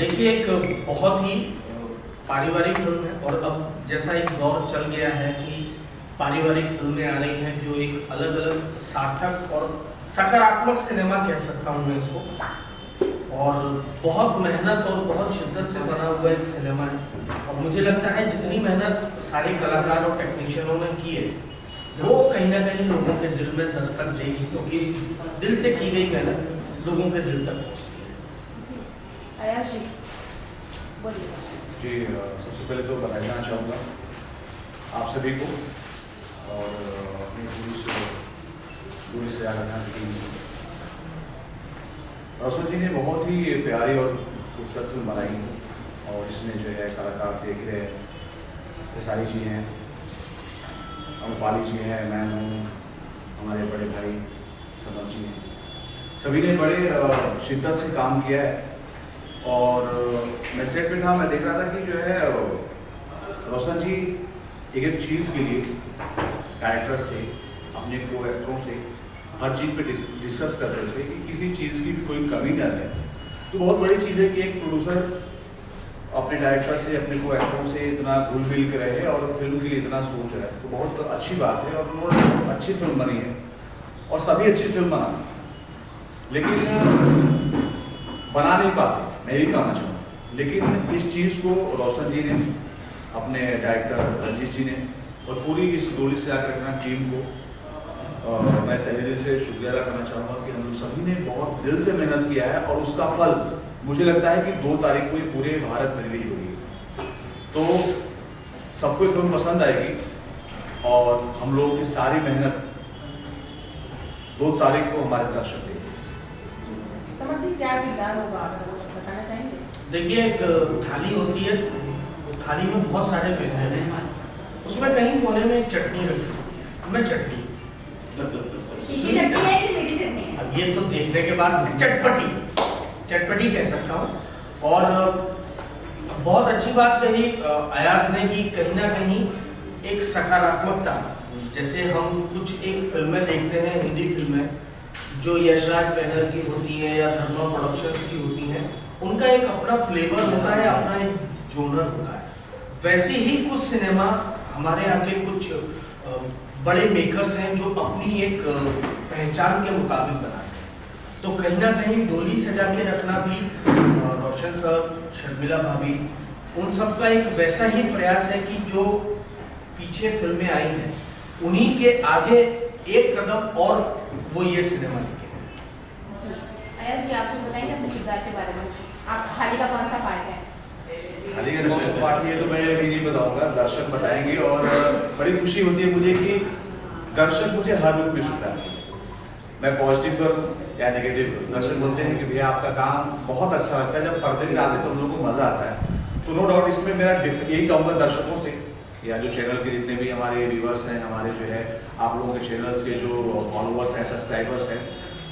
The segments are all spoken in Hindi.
देखिए, एक बहुत ही पारिवारिक फ़िल्म है और अब जैसा एक दौर चल गया है कि पारिवारिक फ़िल्में आ रही हैं जो एक अलग अलग सार्थक और सकारात्मक सिनेमा कह सकता हूँ मैं इसको। और बहुत मेहनत और बहुत शिद्दत से बना हुआ एक सिनेमा है। और मुझे लगता है जितनी मेहनत सारे कलाकार और टेक्नीशियनों ने की है, वो कहीं ना कहीं लोगों के दिल में दस्तक देगी, क्योंकि दिल से की गई मेहनत लोगों के दिल तक पहुँचती जी। बोलिए। जी सबसे पहले तो बधाई देना चाहूँगा आप सभी को और अपनी पूरी से पूरी से आगे टीम रोशन जी ने बहुत ही प्यारी और खूबसूरत फ़िल्म बनाई है और इसमें जो है कलाकार देख रहे हैं खेसारी जी हैं अमरपाली जी हैं, मैं हूँ, हमारे बड़े भाई समर जी हैं। सभी ने बड़े शिद्दत से काम किया है। और मैं सेट पे था मैं देख रहा था कि जो है रोशन जी, एक एक चीज़ के लिए डायरेक्टर से, अपने को एक्टरों से हर चीज़ पे डिस्कस कर रहे थे कि किसी चीज़ की भी कोई कमी ना रहे। तो बहुत बड़ी चीज़ है कि एक प्रोड्यूसर अपने डायरेक्टर से, अपने को एक्टरों से इतना घुल मिल के रहे और फ़िल्म के लिए इतना सोच रहा तो बहुत अच्छी बात है और बहुत अच्छी फ़िल्म बनी है और सभी अच्छी फ़िल्म बना। लेकिन, बना नहीं पाते। मैं यही कहना चाहूँ लेकिन इस चीज़ को रोशन जी ने अपने डायरेक्टर रंजीत जी ने और पूरी इस डोली से आकर रखना टीम को अ, मैं तहे दिल से शुक्रिया अदा करना चाहूँगा कि हम सभी ने बहुत दिल से मेहनत किया है और उसका फल मुझे लगता है कि दो तारीख को ये पूरे भारत में रिलीज़ होगी। तो सबको फ़िल्म पसंद आएगी और हम लोगों की सारी मेहनत दो तारीख को हमारे दर्शक देंगे। समर जी क्या किरदार होगा आप लोग बताना चाहेंगे देखिए एक थाली होती है थाली में बहुत सारे व्यंजन हैं। उसमें कहीं कोने में एक चटनी रखी होती है। मैं चटनी। है है? अब ये तो देखने के बाद मैं चटपटी चटपटी कह सकता हूँ। और बहुत अच्छी बात कही अयाज ने कि कहीं ना कहीं एक सकारात्मकता जैसे हम कुछ एक फ़िल्में देखते हैं हिंदी फ़िल्में जो यशराज बैनर की होती हैं या धर्मा प्रोडक्शंस की होती हैं उनका एक अपना फ्लेवर होता है, अपना एक जोनर होता है। वैसे ही कुछ सिनेमा हमारे यहाँ के कुछ बड़े मेकर्स हैं जो अपनी एक पहचान के मुताबिक बनाते हैं। तो कहीं ना कहीं डोली सजा के रखना भी रोशन सर, शर्मिला भाभी, उन सब का एक वैसा ही प्रयास है कि जो पीछे फ़िल्में आई हैं, उन्हीं के आगे एक कदम और वो ये सिनेमा लेके आए। आयाश जी, आप कुछ बताएँगे अपने किरदार के बारे में थाली का कौन सा पार्ट है? खाली का कौन सा पार्ट है तो मैं अभी नहीं बताऊँगा। दर्शक बताएँगे और बड़ी खुशी होती है मुझे कि दर्शक मुझे हर रूप में सुनता है। मैं पॉजिटिव करूँ या नेगेटिव दर्शक बोलते हैं कि भैया आपका काम बहुत अच्छा लगता है। जब पर्दे में आते तो हम लोग को मज़ा आता है। तो नो डाउट इसमें मेरा यही कहूँगा दर्शकों से या जो चैनल के जितने भी हमारे व्यूवर्स हैं, हमारे जो है, आप लोगों के चैनल्स के जो फॉलोअर्स हैं सब्सक्राइबर्स हैं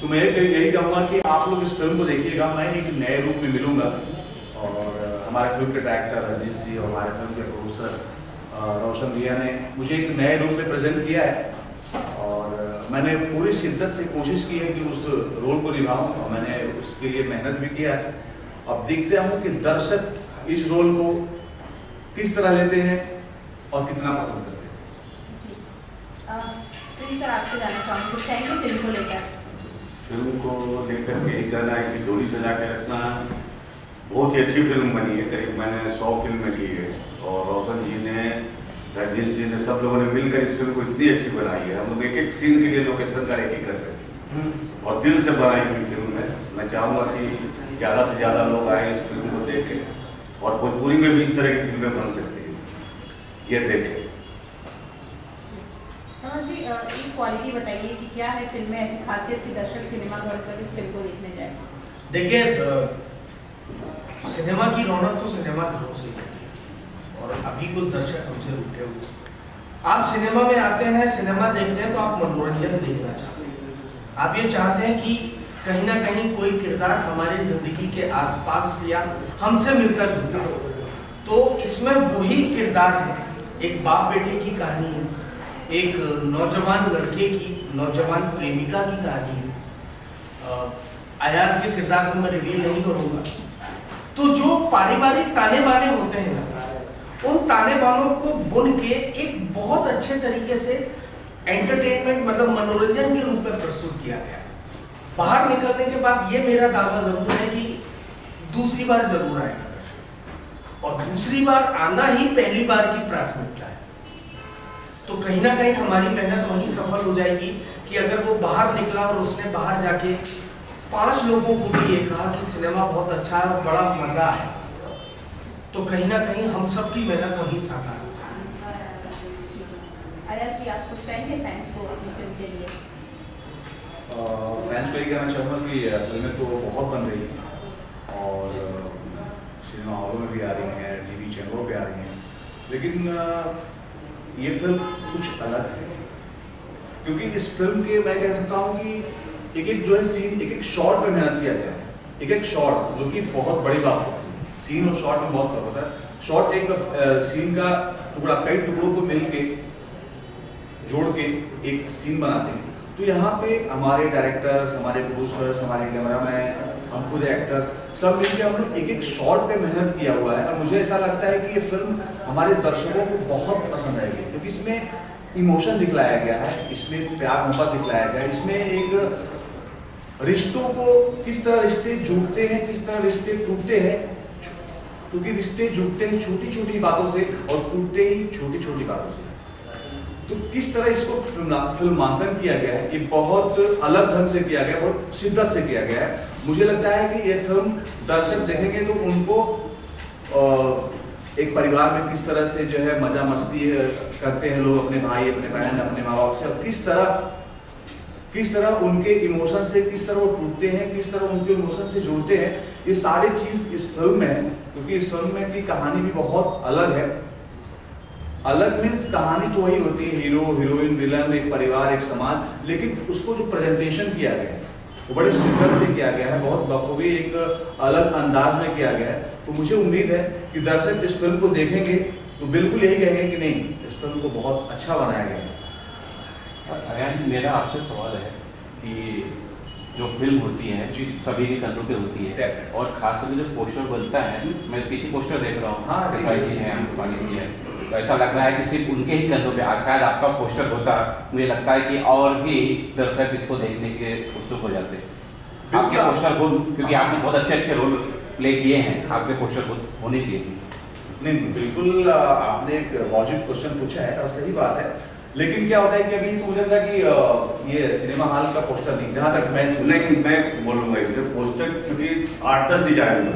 तो मैं यही कहूँगा कि आप लोग इस फ़िल्म को देखिएगा, मैं एक नए रूप में मिलूँगा। और हमारे फ़िल्म के डायरेक्टर रंजीत जी और हमारे फ़िल्म के प्रोड्यूसर रोशन भैया ने मुझे एक नए रूप में प्रेजेंट किया है। और मैंने पूरी शिद्दत से कोशिश की है कि उस रोल को निभाऊं और मैंने उसके लिए मेहनत भी किया है। अब देखते हूँ कि दर्शक इस रोल को किस तरह लेते हैं और कितना पसंद करते हैं। प्लीज़ सर, आपसे जानना चाहूँगी, कुछ कहेंगे फ़िल्म को लेकर? फ़िल्म को लेकर के एक कहना है कि डोरी सजा के रखना बहुत ही अच्छी फ़िल्म बनी है करीब मैंने सौ फ़िल्में की है। और रोशन जी ने रजनीश जी ने सब लोगों ने मिलकर इस फ़िल्म को इतनी अच्छी बनाई है। हम लोग एक एक सीन के लिए लोकेशन का एक ही कर रहे थे और दिल से बनाई हुई फ़िल्म है। मैं चाहूँगा कि ज़्यादा से ज़्यादा लोग आए इस फ़िल्म को देखें। और भोजपुरी में भी इस तरह की फ़िल्में बन सकती है। ये देखें। समर जी एक क्वालिटी बताइए कि क्या है फ़िल्म में ऐसी खासियत की दर्शक सिनेमा घर पर इस फ़िल्म को देखने जाए? देखिए सिनेमा की रौनक तो सिनेमा घरों से ही है और अभी कुछ दर्शक हमसे उठे हुए आप सिनेमा में आते हैं सिनेमा देखते हैं तो आप मनोरंजन देखना चाहते हैं। आप ये चाहते हैं कि कहीं ना कहीं कोई किरदार हमारे ज़िंदगी के आस आसपास या हमसे मिलता जुलता हो। तो इसमें वही किरदार है, एक बाप बेटे की कहानी है। एक नौजवान लड़के की, नौजवान प्रेमिका की कहानी है। अयाज के किरदार को मैं रिवील नहीं करूँगा। तो जो पारिवारिक ताने बाने होते हैं, उन ताने बानों को बुन के एक बहुत अच्छे तरीके से एंटरटेनमेंट मतलब मनोरंजन के रूप में प्रस्तुत किया गया। बाहर निकलने के बाद ये मेरा दावा ज़रूर है कि दूसरी बार ज़रूर आएगा और दूसरी बार आना ही पहली बार की प्राथमिकता तो कहीं ना कहीं हमारी मेहनत वहीं सफल हो जाएगी कि अगर वो बाहर निकला और उसने बाहर जाके पाँच लोगों को भी ये कहा कि सिनेमा बहुत अच्छा है और बड़ा मज़ा है तो कहीं ना कहीं हम सब की मेहनत वहीं साकार हो जाएगी। आयाश जी आप कुछ कहेंगे फैंस को अपनी फ़िल्म के लिए? फैंस को ये कहना चाहूँगा कि फ़िल्में तो बहुत बन रही हैं और सिनेमा हॉलों में भी आ रही हैं टीवी चैनलों पे आ रही हैं लेकिन ये फ़िल्म कुछ अलग है। क्योंकि इस फ़िल्म के मैं कह सकता हूँ कि एक एक जो है सीन एक एक शॉट पे मेहनत किया गया एक एक शॉट जो कि बहुत बड़ी बात होती है। सीन और शॉट में बहुत फ़र्क होता है। शॉट एक सीन का टुकड़ा, कई टुकड़ों को मिल के, जोड़ के एक सीन बनाते हैं। तो यहाँ पे हमारे डायरेक्टर हमारे प्रोड्यूसर्स हमारे कैमरामैन हम खुद एक्टर सब मिलकर हमने एक एक शॉट पे मेहनत किया हुआ है। और मुझे ऐसा लगता है कि ये फ़िल्म हमारे दर्शकों को बहुत पसंद आएगी, क्योंकि इसमें इमोशन दिखलाया गया है, इसमें प्यार मोहब्बत दिखलाया गया है, इसमें एक रिश्तों को किस तरह रिश्ते जुड़ते हैं, किस तरह रिश्ते टूटते हैं, क्योंकि रिश्ते जुड़ते हैं छोटी छोटी बातों से और टूटते ही छोटी छोटी बातों से। तो किस तरह इसको फिल्मांकन किया गया है, ये बहुत अलग ढंग से किया गया है, बहुत शिद्दत से किया गया है। मुझे लगता है कि ये फ़िल्म दर्शक देखेंगे तो उनको एक परिवार में किस तरह से जो है मज़ा मस्ती करते हैं लोग अपने भाई, अपने बहन, अपने माँ बाप से किस तरह किस तरह उनके इमोशन से, किस तरह वो टूटते हैं, किस तरह उनके इमोशन से जुड़ते हैं, ये सारी चीज़ इस फ़िल्म में है, क्योंकि इस फ़िल्म में की कहानी भी बहुत अलग है। अलग मीन्स कहानी तो वही होती है, हीरो हीरोइन विलन एक परिवार, एक समाज, लेकिन उसको जो प्रेजेंटेशन किया गया वो बड़े शिद्दत से किया गया है बहुत बखूबी एक अलग अंदाज में किया गया है तो मुझे उम्मीद है कि दर्शक इस फ़िल्म को देखेंगे तो बिल्कुल यही कहेंगे कि नहीं इस फ़िल्म को बहुत अच्छा बनाया गया है अयान जी मेरा आपसे सवाल है कि जो फ़िल्म होती है जी। सभी के कंधों पे होती है और खास करके जब पोस्टर बनता है मैं पीछे पोस्टर देख रहा हूँ हाँ, दिखाई। है जी है तो ऐसा लग रहा है कि सिर्फ़ उनके ही कंधों पे आज शायद आपका पोस्टर होता। मुझे लगता है कि और भी दर्शक इसको देखने के उत्सुक हो जाते। आपके पोस्टर हो क्योंकि आपने बहुत अच्छे अच्छे रोल प्ले किए हैं। आपके पोस्टर खुद होने चाहिए। थे नहीं बिल्कुल आपने एक मौजूद क्वेश्चन पूछा है और सही बात है। लेकिन क्या होता है कि अभी तो मुझे लगता कि ये सिनेमा हॉल का पोस्टर नहीं जहाँ तक मैं सुना लेकिन मैं बोलूँगा इसलिए पोस्टर क्योंकि आठ दस डिज़ाइन में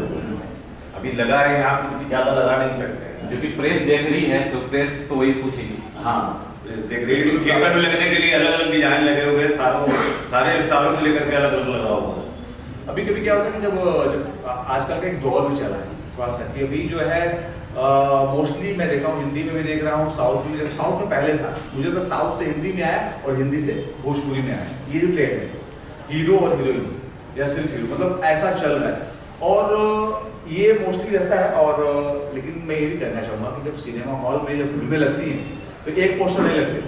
अभी लगा है यहाँ क्योंकि ज़्यादा लगा नहीं सकते। क्योंकि प्रेस देख रही है तो प्रेस तो वही पूछेगी। हाँ देख रही है। थिएटर में लगने के लिए अलग अलग डिज़ाइन लगे हुए सारों सारे स्टारों को लेकर के अलग अलग लगा हुआ है। अभी कभी क्या होता है कि जब जब आजकल का एक दौर भी चला है थोड़ा सा कि अभी जो है मोस्टली मैं देखा हूँ हिंदी में भी देख रहा हूँ साउथ में साउथ में पहले था। मुझे तो साउथ से हिंदी में आया और हिंदी से भोजपुरी में आया। ये जो ट्रेंड है हीरो और हीरोइन या सिर्फ़ हीरो मतलब ऐसा चल रहा है। और ये मोस्टली रहता है और लेकिन मैं ये भी कहना चाहूँगा कि जब सिनेमा हॉल में जब फ़िल्में लगती हैं तो एक पोस्टर नहीं लगते।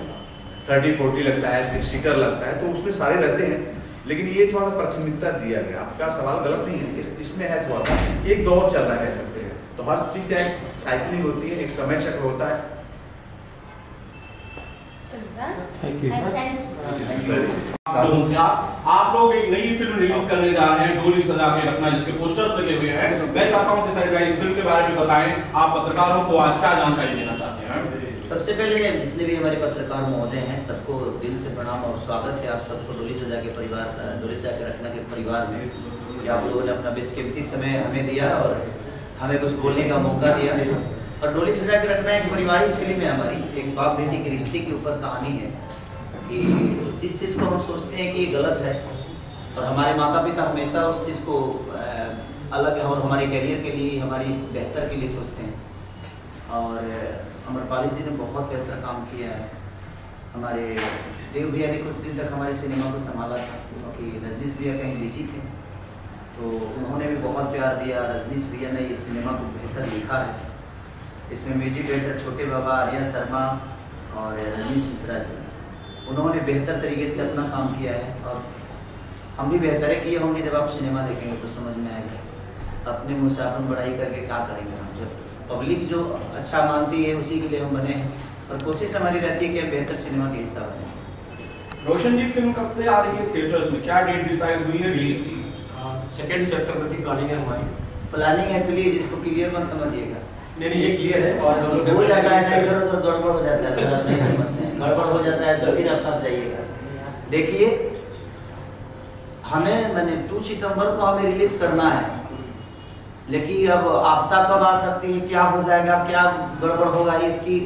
थर्टी फोर्टी लगता है सिक्स सीटर लगता है तो उसमें सारे रहते हैं। लेकिन ये थोड़ा सा प्राथमिकता दिया गया। आपका सवाल गलत नहीं है। इसमें है थोड़ा सा। एक दौर चल रहा है सकते हैं। तो हर चीज़ का एक साइकिलिंग होती है, एक समय चक्र होता है। थैंक यू आप लोग एक नई फ़िल्म रिलीज़ करने जा रहे हैं डोली सजा के रखना जिसके पोस्टर लगे हुए हैं। मैं चाहता हूँ कि सर इस फ़िल्म के बारे में बताएँ। आप पत्रकारों को आज क्या जानकारी देना चाहते हैं? सबसे पहले जितने भी हमारे पत्रकार महोदय हैं सबको दिल से प्रणाम और स्वागत है। आप सबको डोली सजा के परिवार डोली सजा के रखना के परिवार में। कि आप लोगों ने अपना बेशकीमती समय हमें दिया और हमें कुछ बोलने का मौका दिया। और डोली सजा के रखना एक पारिवारिक फ़िल्म है हमारी। एक बाप बेटी के रिश्ते के ऊपर कहानी है कि जिस चीज़ को हम सोचते हैं कि ये गलत है, और हमारे माता पिता हमेशा उस चीज़ को अलग और हमारे करियर के लिए, हमारी बेहतर के लिए सोचते हैं। और अमरपाली जी ने बहुत बेहतर काम किया है। हमारे देव भैया ने कुछ दिन तक हमारे सिनेमा को संभाला था, क्योंकि रजनीश भैया कहीं बिज़ी थे। तो उन्होंने भी बहुत प्यार दिया, रजनीश भैया ने ये सिनेमा को बेहतर लिखा है। इसमें म्यूज़िक डायरेक्टर छोटे बाबा आर्या शर्मा और रजनीश मिश्रा जी। उन्होंने बेहतर तरीके से अपना काम किया है और हम भी बेहतर है किए होंगे जब आप सिनेमा देखेंगे तो समझ में आएगा। अपने मुँह से अपन बड़ाई करके क्या करेंगे हम? जब पब्लिक जो अच्छा मानती है उसी के लिए हम बने हैं और कोशिश हमारी रहती है कि हम बेहतर सिनेमा के हिस्सा बने। रोशन जी फ़िल्म कब से आ रही है थिएटर्स में? क्या डेट डिसाइड हुई है रिलीज़ की? सेकेंड सेप्टेम्बर की प्लानिंग है हमारी। प्लानिंग है प्लीज़ इसको क्लियर मत समझिएगा। नहीं नहीं ये क्लियर है और हम लोग हो जाता है इधर उधर गड़बड़ हो जाता है सर नहीं समझते हैं। गड़बड़ हो जाता है तो फिर आप फंस जाइएगा। देखिए हमें मैंने टू सितंबर को हमें रिलीज़ करना है। लेकिन अब आपदा कब आ सकती है क्या हो जाएगा क्या गड़बड़ होगा इसकी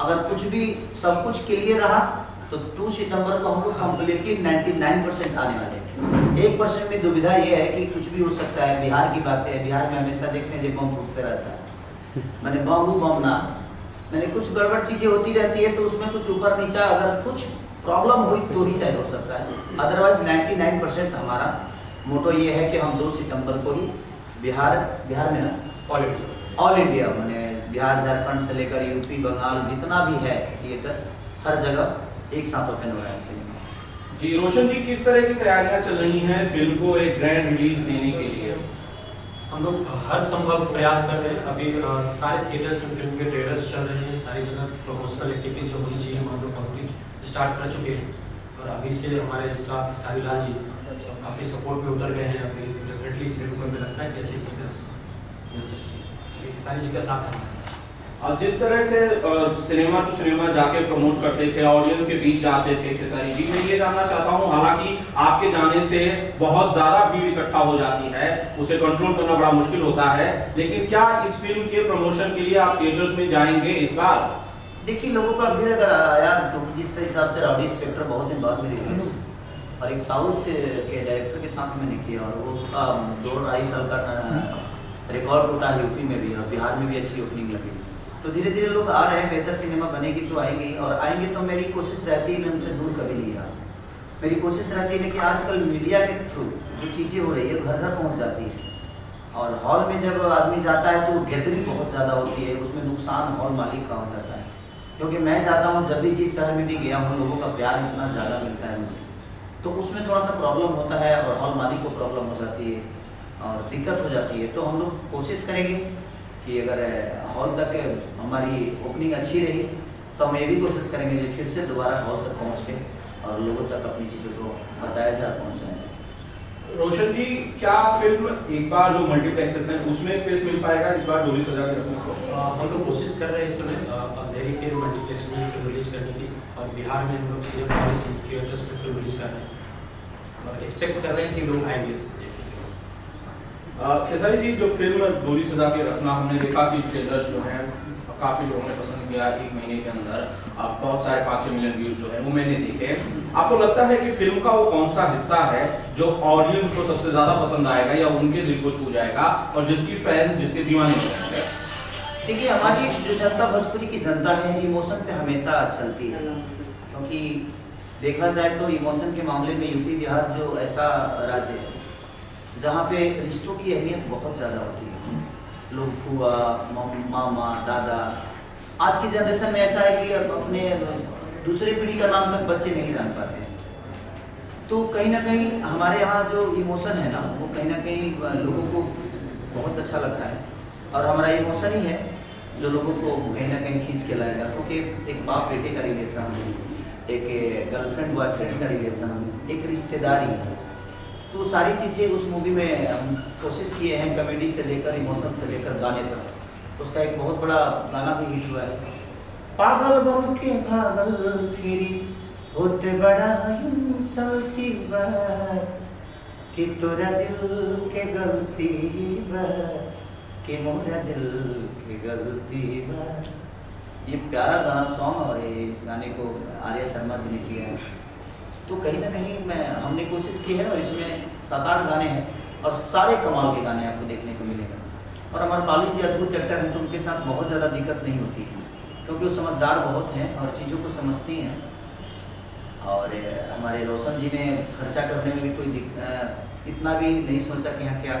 अगर कुछ भी सब कुछ क्लियर रहा तो टू सितंबर को हम लोग कम्प्लीटली 99 परसेंट आने वाले एक परसेंट में दुविधा ये है कि कुछ भी हो सकता है बिहार की बात है बिहार में हमेशा देखते हैं जब बम फूटते रहता है। मैंने बम हूँ बम ना मैंने कुछ गड़बड़ चीज़ें होती रहती है तो उसमें कुछ ऊपर नीचा अगर कुछ प्रॉब्लम हुई तो ही शायद हो सकता है। अदरवाइज़ 99 परसेंट हमारा मोटो ये है कि हम दो सितंबर को ही बिहार बिहार में ऑल इंडिया ऑल इंडिया मैंने बिहार, झारखंड से लेकर यूपी बंगाल जितना भी है थिएटर हर जगह एक साथ ओपन हो रहा है सिनेमा जी, रोशन जी, किस तरह की तैयारियाँ चल रही हैं फ़िल्म को एक ग्रैंड रिलीज़ देने के लिए? हम लोग हर संभव प्रयास कर रहे हैं। अभी सारे थिएटर्स में फ़िल्म के ट्रेलर्स चल रहे हैं। सारी जगह प्रमोशनल एक्टिविटीज़ जो होनी चाहिए, हम लोग कंप्लीट स्टार्ट कर चुके हैं। और अभी से हमारे स्टाफ सारी लाल जी काफ़ी सपोर्ट में उतर गए हैं। अभी डेफिनेटली फ़िल्म को हमें लगता है कि अच्छी सक्सेस मिल सकती है। सारी जी का साथ है। जिस तरह से सिनेमा टू सिनेमा जाके प्रमोट करते थे ऑडियंस के बीच जाते थे, खेसारी जी, मैं ये जानना चाहता हूँ, हालाँकि आपके जाने से बहुत ज़्यादा भीड़ इकट्ठा हो जाती है, उसे कंट्रोल करना बड़ा मुश्किल होता है, लेकिन क्या इस फ़िल्म के प्रमोशन के लिए आप थिएटर्स में जाएँगे इस बार देखिए, लोगों का भीड़ अगर आया तो जिस हिसाब से राउडी इंस्पेक्टर बहुत दिन बाद में रिलीज़ हुई। और एक साउथ के डायरेक्टर के साथ मैंने किया, और वो उसका दो ढाई साल का रिकॉर्ड टूटा यूपी में भी, और बिहार में भी अच्छी ओपनिंग लगी तो धीरे धीरे लोग आ रहे हैं, बेहतर सिनेमा बनेगी तो आएँगे और आएँगे तो मेरी कोशिश रहती है मैं उनसे दूर कभी नहीं रहा। मेरी कोशिश रहती है कि आजकल मीडिया के थ्रू जो चीज़ें हो रही है घर घर पहुँच जाती है। और हॉल में जब आदमी जाता है तो गैदरिंग बहुत ज़्यादा होती है, उसमें नुकसान हॉल मालिक का हो जाता है। क्योंकि मैं जाता हूँ, जब भी जिस शहर में भी गया हूँ, लोगों का प्यार इतना ज़्यादा मिलता है मुझे। तो उसमें थोड़ा सा प्रॉब्लम होता है और हॉल मालिक को प्रॉब्लम हो जाती है और दिक्कत हो जाती है। तो हम लोग कोशिश करेंगे कि अगर हॉल तक हमारी ओपनिंग अच्छी रही। तो हम ये भी कोशिश करेंगे कि फिर से दोबारा हॉल तक पहुँच के और लोगों तक अपनी चीज़ों को बताया जाए पहुँचाएँ। रोशन जी क्या फ़िल्म एक बार जो मल्टीप्लेक्सेस हैं उसमें स्पेस मिल पाएगा? इस बार डोरी सजा के रखने को अ, हम लोग कोशिश कर रहे हैं इस समय अंधेरी के मल्टीप्लेक्स में फ़िल्म रिलीज़ करने की और बिहार में हम लोग सीएम कॉलेज थिएटर्स में फ़िल्म रिलीज़ कर रहे हैं और एक्सपेक्ट कर रहे हैं कि लोग आएँगे। खेसारी जी, जो फ़िल्म डोरी सजा के रखना हमने देखा कि ट्रेलर जो है, काफ़ी लोगों ने पसंद किया एक महीने के अंदर। अब बहुत सारे पाँच छह मिलियन व्यूज़ जो है, वो मैंने देखे। आपको लगता है कि फ़िल्म का वो कौन सा हिस्सा है जो ऑडियंस को सबसे ज़्यादा पसंद आएगा या उनके दिल को छू जाएगा और जिसकी फ़ैन जिसके दीवाने देखिए, हमारी जो जनता भोजपुरी की जनता है, इमोशन पे हमेशा चलती है। क्योंकि देखा जाए तो इमोशन के मामले में यूपी बिहार जो ऐसा राज्य है जहाँ पे रिश्तों की अहमियत बहुत ज़्यादा होती है। लोग फुआ मामा दादा, आज की जनरेशन में ऐसा है कि अपने दूसरे पीढ़ी का नाम तक बच्चे नहीं जान पाते हैं। तो कहीं ना कहीं हमारे यहाँ जो इमोशन है ना, वो कहीं ना कहीं लोगों को बहुत अच्छा लगता है। और हमारा इमोशन ही है जो लोगों को कहीं ना कहीं खींच के लाएगा। क्योंकि एक बाप बेटे का रिलेशन एक गर्लफ्रेंड बॉयफ्रेंड का रिलेशन एक रिश्तेदारी। तो सारी चीज़ें उस मूवी में कोशिश किए हैं कॉमेडी से लेकर इमोशन से लेकर गाने तक। उसका एक बहुत बड़ा गाना भी हिट हुआ है। पागल बन के भागल फिरी होते बड़ा इंसल्टी बा कि तोरा दिल के गलती बा कि मोरा दिल के गलती बा ये प्यारा गाना सॉन्ग और इस गाने को आर्या शर्मा जी ने किया है। तो कहीं ना कहीं मैं, हमने कोशिश की है और इसमें सात आठ गाने हैं और सारे कमाल के गाने आपको देखने को मिलेगा। और हमारे पाली जी अद्भुत एक्टर हैं तो उनके साथ बहुत ज़्यादा दिक्कत नहीं होती है, क्योंकि वो समझदार बहुत हैं और चीज़ों को समझती हैं। और हमारे रोशन जी ने खर्चा करने में भी कोई इतना भी नहीं सोचा कि यहाँ क्या,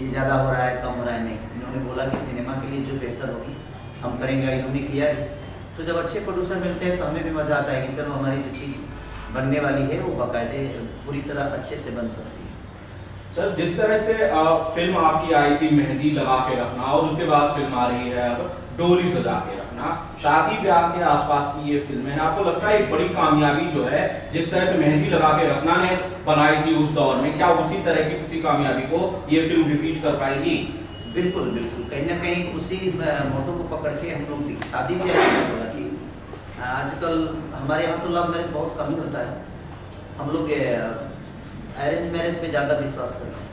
ये ज़्यादा हो रहा है, कम हो रहा है, नहीं। इन्होंने बोला कि सिनेमा के लिए जो बेहतर होगी, हम करेंगे इन्होंने किया भी। तो जब अच्छे प्रोड्यूसर मिलते हैं तो हमें भी मज़ा आता है कि सर हमारी जो चीज़ बनने वाली है वो बाकायदे पूरी तरह अच्छे से बन सकती है। सर जिस तरह से आ, फ़िल्म आपकी आई थी मेहंदी लगा के रखना और उसके बाद फ़िल्म आ रही है अब डोरी सजा के रखना शादी ब्याह के आसपास की ये फ़िल्म है आपको लगता है एक बड़ी कामयाबी जो है जिस तरह से मेहंदी लगा के रखना ने बनाई थी उस दौर में क्या उसी तरह की किसी कामयाबी को ये फ़िल्म रिपीट कर पाएगी? बिल्कुल बिल्कुल। कहीं ना कहीं उसी मोटो को पकड़ के हम लोग शादी कि आजकल हमारे यहाँ तो लव मैरिज बहुत कम ही होता है। हम लोग अरेंज मैरिज पे ज़्यादा विश्वास करते हैं।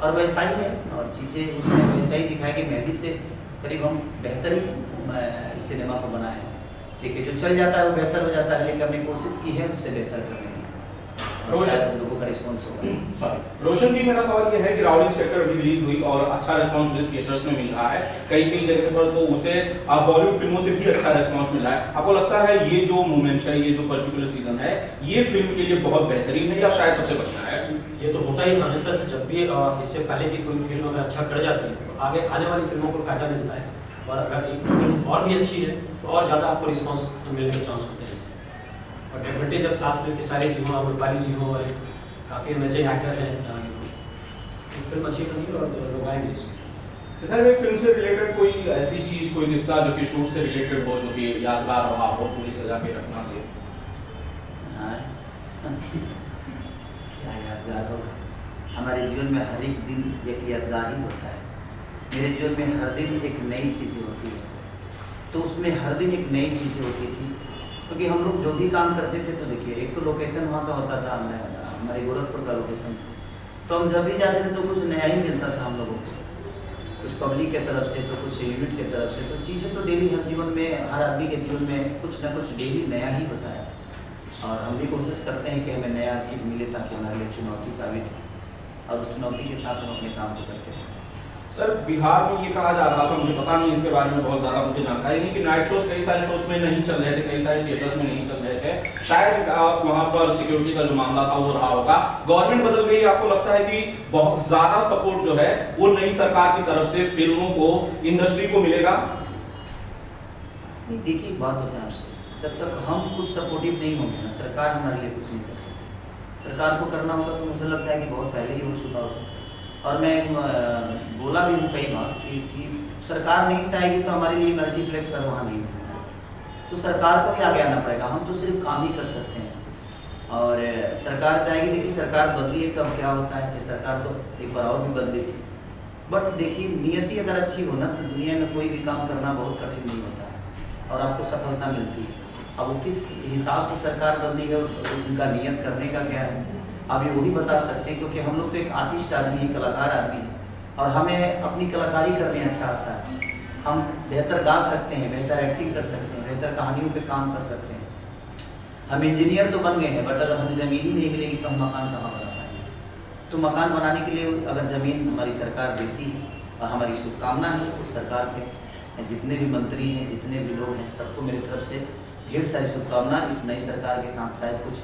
और वैसा ही है, और चीज़ें उसमें वैसा ही दिखाया कि मेहंदी से करीब हम बेहतर ही इस सिनेमा को बनाए हैं। देखिए, जो चल जाता है वो बेहतर हो जाता है, लेकिन हमने कोशिश की है उससे बेहतर करने शायद लोगों का रिस्पॉन्स होगा। रोशन जी मेरा सवाल ये है कि राउडी इंस्पेक्टर अभी रिलीज़ हुई और अच्छा रिस्पांस मुझे थिएटर्स में मिल रहा है। कई कई जगह पर तो उसे बॉलीवुड फ़िल्मों से भी अच्छा रिस्पांस मिल रहा है। आपको लगता है ये जो मूवमेंट है ये जो पर्टिकुलर सीज़न है ये फ़िल्म के लिए बहुत बेहतरीन है या शायद सबसे बढ़िया है? ये तो होता ही हमेशा से जब भी इससे पहले की कोई फ़िल्म अगर अच्छा कर जाती है तो आगे आने वाली फ़िल्मों को फ़ायदा मिलता है। और अगर एक फ़िल्म और भी अच्छी है तो और ज़्यादा आपको रिस्पांस मिलने के चांस होते हैं। और डेफिनेटली जब साथ में के सारे जी हों अमरपाली जी हों और काफ़ी अमेजिंग एक्टर हैं तो फ़िल्म अच्छी बनी और लोग आएँगे तो सर एक फ़िल्म से रिलेटेड कोई ऐसी चीज़ कोई किस्सा जो कि शूट से रिलेटेड हो जो कि यादगार रहा हो पूरी सजा के रखना चाहिए? हाँ। क्या यादगार होगा? हमारे जीवन में हर एक दिन एक यादगार ही होता है। मेरे जीवन में हर दिन एक नई चीज़ें होती है। तो उसमें हर दिन एक नई चीज़ें होती थी। क्योंकि हम लोग जो भी काम करते थे तो देखिए, एक तो लोकेशन वहाँ का होता था, हमें हमारे गोरखपुर का लोकेशन तो हम जब भी जाते थे तो कुछ नया ही मिलता था हम लोगों को। कुछ पब्लिक के तरफ़ से तो कुछ यूनिट के तरफ़ से। तो चीज़ें तो डेली हर जीवन में, हर आदमी के जीवन में कुछ ना कुछ डेली नया ही होता है। और हम भी कोशिश करते हैं कि हमें नया चीज़ मिले ताकि हमारे लिए चुनौती साबित हो। और उस चुनौती के साथ हम अपने काम को करते हैं। सर, बिहार में ये कहा जा रहा था, मुझे पता नहीं इसके बारे में बहुत ज़्यादा मुझे जानकारी नहीं कि नाइट शोज़ कई सारे शोज़ में नहीं चल रहे थे, कई सारे थिएटर्स में नहीं चल रहे थे। शायद वहाँ पर सिक्योरिटी का जो मामला था, वो रहा होगा। गवर्नमेंट बदल गई, आपको लगता है कि बहुत ज़्यादा सपोर्ट जो है, वो नई सरकार की तरफ़ से फ़िल्मों को इंडस्ट्री को मिलेगा? देखिए बात बताएँ आपसे। जब तक हम खुद सपोर्टिव नहीं होंगे ना, सरकार हमारे लिए कुछ नहीं कर सकती। सरकार को करना होगा तो मुझे लगता है कि बहुत पहले ही हो चुका होगा। और मैं बोला भी हूँ कई बार कि, कि सरकार नहीं चाहेगी तो हमारे लिए मल्टीप्लेक्स सर वहाँ नहीं तो सरकार को ही आगे आना पड़ेगा। हम तो सिर्फ़ काम ही कर सकते हैं। और सरकार चाहेगी देखिए सरकार बदली है तो अब क्या होता है कि सरकार तो एक बार और भी बदली थी। बट देखिए नियति अगर अच्छी हो ना तो दुनिया में कोई भी काम करना बहुत कठिन नहीं होता है और आपको सफलता मिलती है। अब वो किस हिसाब से सरकार बदली है उनका नियत करने का क्या है? आप ये वही बता सकते हैं, क्योंकि हम लोग तो एक आर्टिस्ट आदमी हैं कलाकार आदमी हैं, और हमें अपनी कलाकारी करने अच्छा आता है। हम बेहतर गा सकते हैं, बेहतर एक्टिंग कर सकते हैं, बेहतर कहानियों पे काम कर सकते हैं। हम इंजीनियर तो बन गए हैं बट अगर हमें ज़मीन ही नहीं मिलेगी तो हम मकान कहाँ बना पाएँगे? तो मकान बनाने के लिए अगर ज़मीन हमारी सरकार देती है, और हमारी शुभकामना है उस सरकार पे। जितने भी मंत्री हैं, जितने भी लोग हैं, सबको मेरी तरफ़ से ढेर सारी शुभकामना, इस नई सरकार के साथ शायद कुछ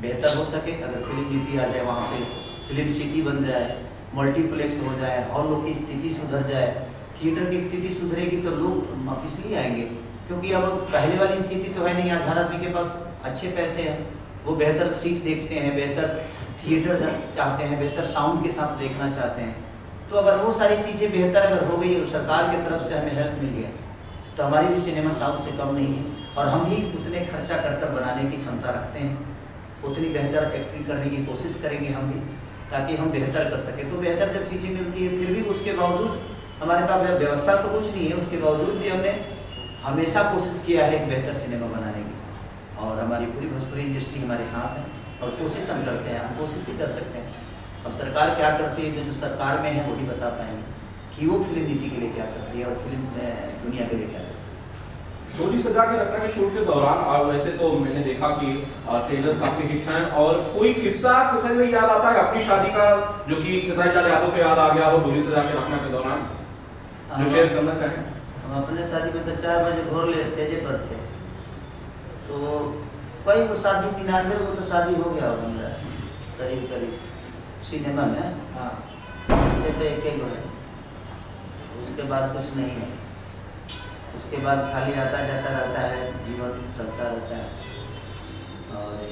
बेहतर हो सके, अगर फ़िल्म नीति आ जाए वहाँ पे, फ़िल्म सिटी बन जाए मल्टीप्लेक्स हो जाए हॉलों की स्थिति सुधर जाए थिएटर की स्थिति सुधरेगी तो लोग ऑफिसली आएँगे। क्योंकि अब पहले वाली स्थिति तो है नहीं, आज हर आदमी के पास अच्छे पैसे हैं, वो बेहतर सीट देखते हैं, बेहतर थिएटर चाहते हैं, बेहतर साउंड के साथ देखना चाहते हैं। तो अगर वो सारी चीज़ें बेहतर अगर हो गई और सरकार की तरफ़ से हमें हेल्प मिल गया तो हमारी भी सिनेमा साउथ से कम नहीं है, और हम भी उतने खर्चा कर कर बनाने की क्षमता रखते हैं। उतनी बेहतर एक्टिंग करने की कोशिश करेंगे हम भी, ताकि हम बेहतर कर सकें। तो बेहतर जब चीज़ें मिलती है, फिर भी उसके बावजूद हमारे पास व्यवस्था तो कुछ नहीं है, उसके बावजूद भी हमने हमेशा कोशिश किया है एक बेहतर सिनेमा बनाने की। और हमारी पूरी भोजपुरी इंडस्ट्री हमारे साथ है, और कोशिश हम करते हैं, हम कोशिश ही कर सकते हैं। अब सरकार क्या करती है, जो सरकार में है, वही बता पाएँगे कि वो फ़िल्म नीति के लिए क्या करती है और फ़िल्म दुनिया के लिए क्या डोली सजा के रखने के शूट के दौरान और वैसे तो मैंने देखा कि ट्रेलर काफ़ी हिट हैं और कोई किस्सा किसी में याद आता है? अपनी शादी का जो कि किसान लाल यादव को याद आ गया हो डोली सजा के रखने के दौरान? जो शेयर करना चाहें। हम अपने शादी में तो चार बजे भोर ले स्टेजे पर थे। तो कोई वो शादी निन्यानवे को तो शादी हो गया होगा मेरा। करीब करीब। सिनेमा में? हाँ। इससे तो एक एक है उसके बाद कुछ नहीं है। उसके बाद खाली आता जाता रहता है, जीवन चलता रहता है। और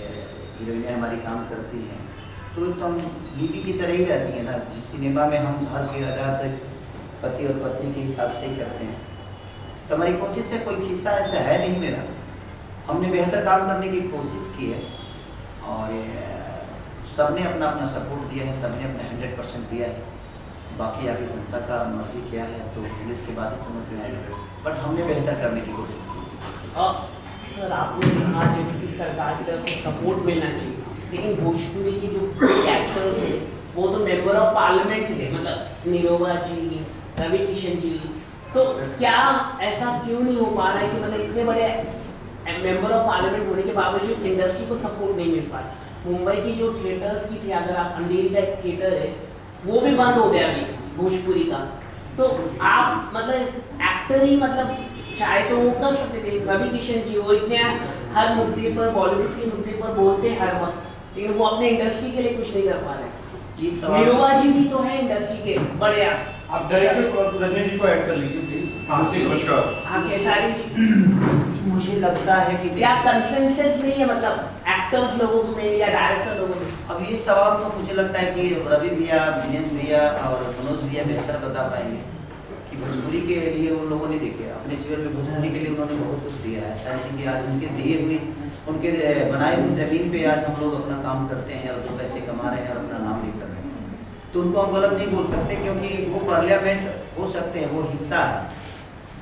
हीरोइनें हमारी काम करती हैं। तो तो हम बीवी की तरह ही रहती है ना। जिस सिनेमा में हम हर किरदार तो पति और पत्नी के हिसाब से ही करते हैं। तो हमारी कोशिश है, कोई खिस्सा ऐसा है नहीं मेरा। हमने बेहतर काम करने की कोशिश की है। और सबने अपना अपना सपोर्ट दिया है, सबने अपना हंड्रेड परसेंट दिया है। बाकी आगे जनता का मर्ज़ी क्या है तो पुलिस के बाद ही समझ में आएगा। बट हमने बेहतर करने की कोशिश की। सर, आपने कहा जैसे कि सरकार की तरफ़ से सपोर्ट मिलना चाहिए। लेकिन भोजपुरी की जो एक्टर्स हैं, वो तो मेंबर ऑफ़ पार्लियामेंट है मतलब निरोगा जी रवि किशन जी। तो क्या ऐसा क्यों नहीं हो पा रहा है कि मतलब इतने बड़े मेंबर ऑफ़ पार्लियामेंट होने के बावजूद इंडस्ट्री को सपोर्ट नहीं मिल पा रहा मुंबई की जो थिएटर्स की थी, अगर आप अंधेरी का थिएटर है वो भी बंद हो गया अभी भोजपुरी का। तो आप मतलब एक्टर ही मतलब चाहे तो वो कर सकते थे। रवि किशन जी वो इतने हर मुद्दे पर बॉलीवुड के मुद्दे पर बोलते हैं हर वक्त लेकिन वो अपने इंडस्ट्री के लिए कुछ नहीं कर पा रहे। सवाल जी भी तो है इंडस्ट्री के बड़े आप डायरेक्टर रजनी जी को ऐड कर लीजिए प्लीज़ हाँ नमस्कार। हाँ केसारी जी। मुझे लगता है कि क्या कंसेंसस नहीं है मतलब एक्टर्स लोगों में या डायरेक्टर लोगों में? अब ये सवाल तो मुझे लगता है कि रवि भैया दिनेश भैया और मनोज भैया बेहतर बता पाएँगे कि भोजपुरी के लिए उन लोगों ने देखे अपने जीवन में भोजपुरी के लिए उन्होंने बहुत कुछ दिया है। ऐसा नहीं कि आज उनके दिए हुए उनके बनाए हुई ज़मीन पे आज हम लोग अपना काम करते हैं और दो पैसे कमा रहे हैं और अपना नाम रहे हैं तो उनको हम गलत नहीं बोल सकते क्योंकि वो पार्लियामेंट हो सकते हैं वो हिस्सा है।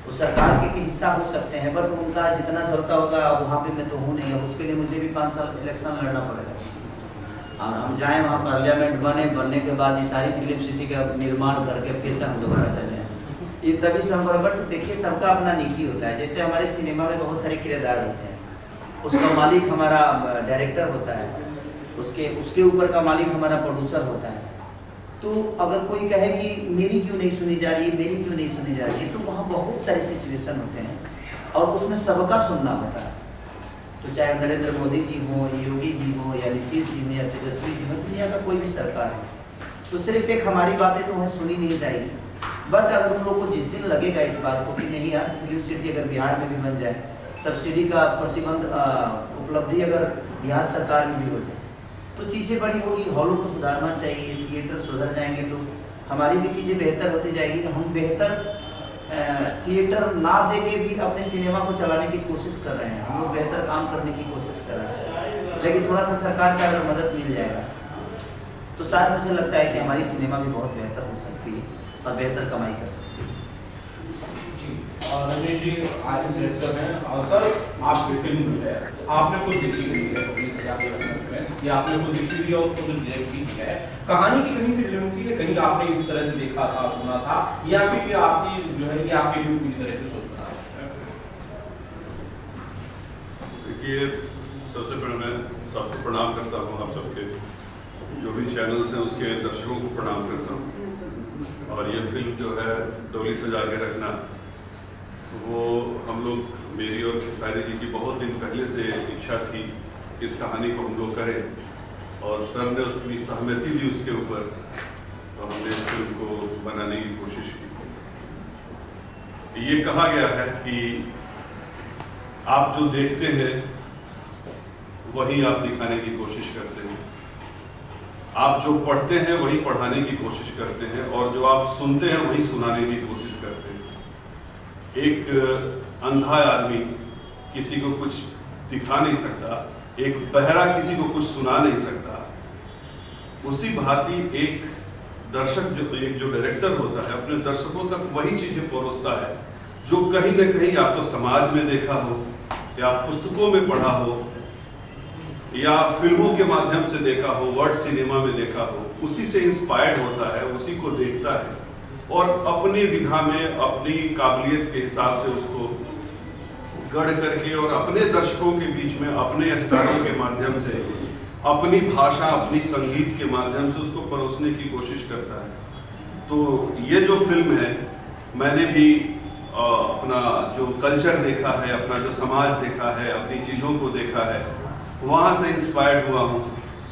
वो सरकार के, के हिस्सा हो सकते हैं बट उनका जितना चलता होगा वहाँ पे मैं तो हूँ नहीं। अब उसके लिए मुझे भी पाँच साल इलेक्शन लड़ना पड़ेगा। और हम जाएँ वहाँ पार्लियामेंट बने बनने के बाद ये सारी फ़िल्म सिटी का निर्माण करके फिर से हम दोबारा चले। ये तभी संभव बट देखिए सबका अपना निकी होता है। जैसे हमारे सिनेमा में बहुत सारे किरदार होते हैं। उसका मालिक हमारा डायरेक्टर होता है। उसके उसके ऊपर का मालिक हमारा प्रोड्यूसर होता है। तो अगर कोई कहे कि मेरी क्यों नहीं सुनी जा रही है मेरी क्यों नहीं सुनी जा रही है तो वहाँ बहुत सारे सिचुएशन होते हैं और उसमें सबका सुनना होता है। तो चाहे नरेंद्र मोदी जी हों, योगी जी हों, या नीतीश जी हों, या तेजस्वी जी हों, दुनिया का कोई भी सरकार है तो सिर्फ़ एक हमारी बातें तो हमें सुनी नहीं जाएगी। बट अगर उन लोग को जिस दिन लगेगा इस बात को कि नहीं यार फ़िल्म सिटी अगर बिहार में भी बन जाए सब्सिडी का प्रतिबंध उपलब्धि अगर बिहार सरकार में भी हो जाए तो चीज़ें बड़ी होगी, हॉलों को सुधारना चाहिए थिएटर सुधर जाएँगे तो हमारी भी चीज़ें बेहतर होती जाएगी। हम बेहतर थिएटर ना दे के भी अपने सिनेमा को चलाने की कोशिश कर रहे हैं। हम लोग बेहतर काम करने की कोशिश कर रहे हैं। लेकिन थोड़ा सा सरकार का अगर मदद मिल जाएगा तो शायद मुझे लगता है कि हमारी सिनेमा भी बहुत बेहतर हो सकती है और बेहतर कमाई कर सकती हैं। रजनीश जी, आज डायरेक्टर हैं और सर, आपकी फ़िल्म है, आपने खुद देखी हुई है या आपने खुद देखी हुई और खुद की है। कहानी की कहीं से रिलेवेंसी है कहीं आपने इस तरह से देखा था, सुना था, या फिर आपकी जो है, ये आपके लिए पूरी तरह से सोच था देखिए, सबसे पहले मैं सबको प्रणाम करता हूँ, आप सबके जो भी चैनल्स हैं, उसके दर्शकों को प्रणाम करता हूँ। और ये फ़िल्म जो है, डोली सजा के रखना, वो हम लोग, मेरी और खेसारी जी की बहुत दिन पहले से इच्छा थी इस कहानी को हम लोग करें। और सर ने उसकी सहमति दी उसके ऊपर तो हमने इस फ़िल्म को बनाने की कोशिश की। ये कहा गया है कि आप जो देखते हैं, वही आप दिखाने की कोशिश करते हैं। आप जो पढ़ते हैं, वही पढ़ाने की कोशिश करते हैं, और जो आप सुनते हैं, वही सुनाने की कोशिश करते हैं। एक अंधा आदमी किसी को कुछ दिखा नहीं सकता एक बहरा किसी को कुछ सुना नहीं सकता। उसी भांति एक दर्शक जो, एक जो डायरेक्टर होता है, अपने दर्शकों तक वही चीज़ें परोसता है, जो कहीं ना कहीं आपको समाज में देखा हो, या पुस्तकों में पढ़ा हो, या फ़िल्मों के माध्यम से देखा हो वर्ड सिनेमा में देखा हो, उसी से इंस्पायर्ड होता है, उसी को देखता है, और अपनी विधा में, अपनी काबिलियत के हिसाब से उसको गढ़ करके और अपने दर्शकों के बीच में, अपने स्टारों के माध्यम से, अपनी भाषा, अपनी संगीत के माध्यम से उसको परोसने की कोशिश करता है। तो ये जो फ़िल्म है, मैंने भी अपना जो कल्चर देखा है, अपना जो समाज देखा है, अपनी चीज़ों को देखा है, वहाँ से इंस्पायर्ड हुआ हूँ।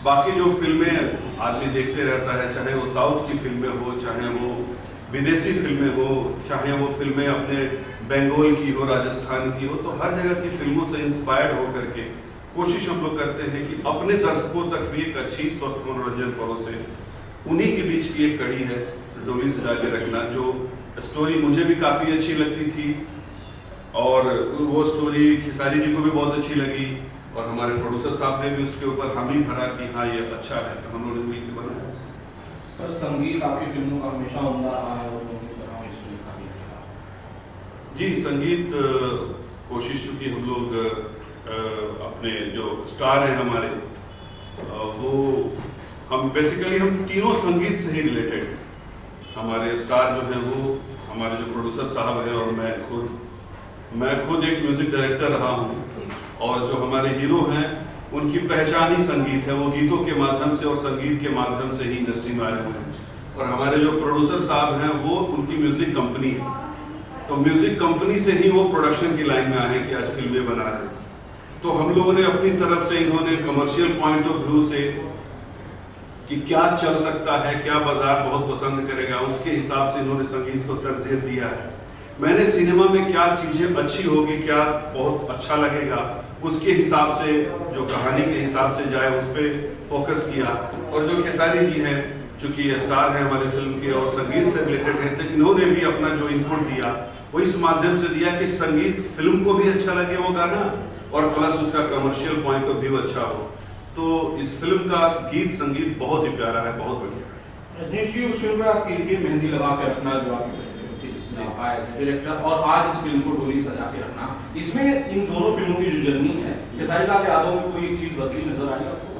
बाकी जो फ़िल्में आदमी देखते रहता है, चाहे वो साउथ की फ़िल्में हो, चाहे वो विदेशी फ़िल्में हो, चाहे वो फ़िल्में अपने बंगाल की हो, राजस्थान की हो तो हर जगह की फ़िल्मों से इंस्पायर्ड होकर के कोशिश हम लोग करते हैं कि अपने दर्शकों तक भी एक अच्छी, स्वस्थ मनोरंजन परोसे उन्हीं के बीच की एक कड़ी है, डोली सजा के रखना, जो स्टोरी मुझे भी काफ़ी अच्छी लगती थी। और वो स्टोरी खिसारी जी को भी बहुत अच्छी लगी, और हमारे प्रोड्यूसर साहब ने भी उसके ऊपर हम ही भरा कि हाँ ये अच्छा है तो हम लोगों ने मिलकर बनाया। सर, संगीत आपकी फ़िल्मों का हमेशा उमदा रहा है और लोगों की तरह इसमें काफ़ी अच्छा रहा। जी, संगीत कोशिश चूँकि हम लोग अपने जो स्टार हैं हमारे वो हम बेसिकली हम तीनों संगीत से ही रिलेटेड हैं। हमारे स्टार जो हैं वो, हमारे जो प्रोड्यूसर साहब हैं और मैं खुद मैं खुद एक म्यूज़िक डायरेक्टर रहा हूँ और जो हमारे हीरो हैं, उनकी पहचान ही संगीत है। वो गीतों के माध्यम से और संगीत के माध्यम से ही इंडस्ट्री में आए हुए हैं। और हमारे जो प्रोड्यूसर साहब हैं, वो उनकी म्यूज़िक कंपनी है। तो म्यूज़िक कंपनी से ही वो प्रोडक्शन की लाइन में आए कि आज फ़िल्में बना रहे तो हम लोगों ने अपनी तरफ़ से इन्होंने कमर्शियल पॉइंट ऑफ़ व्यू से कि क्या चल सकता है, क्या बाज़ार बहुत पसंद करेगा, उसके हिसाब से इन्होंने संगीत को तरजीह दिया है। मैंने सिनेमा में क्या चीज़ें अच्छी होगी, क्या बहुत अच्छा लगेगा, उसके हिसाब से, जो कहानी के हिसाब से जाए, उस पर फोकस किया। और जो खेसारी जी हैं, चूँकि स्टार हैं हमारे फ़िल्म के और संगीत से रिलेटेड हैं तो इन्होंने भी अपना जो इनपुट दिया वो इस माध्यम से दिया कि संगीत फ़िल्म को भी अच्छा लगे वो गाना और प्लस उसका कमर्शियल पॉइंट ऑफ़ व्यू अच्छा हो। तो इस फ़िल्म का गीत संगीत बहुत ही प्यारा है बहुत बढ़िया है। उस फ़िल्म ये मेहंदी लगा के रखना जो आप डायरेक्टर और आज इस फ़िल्म को डोली सजा के रखना। इसमें इन दोनों फ़िल्मों की जो जर्नी है लाल में कोई एक चीज़ बदली नज़र आई आपको?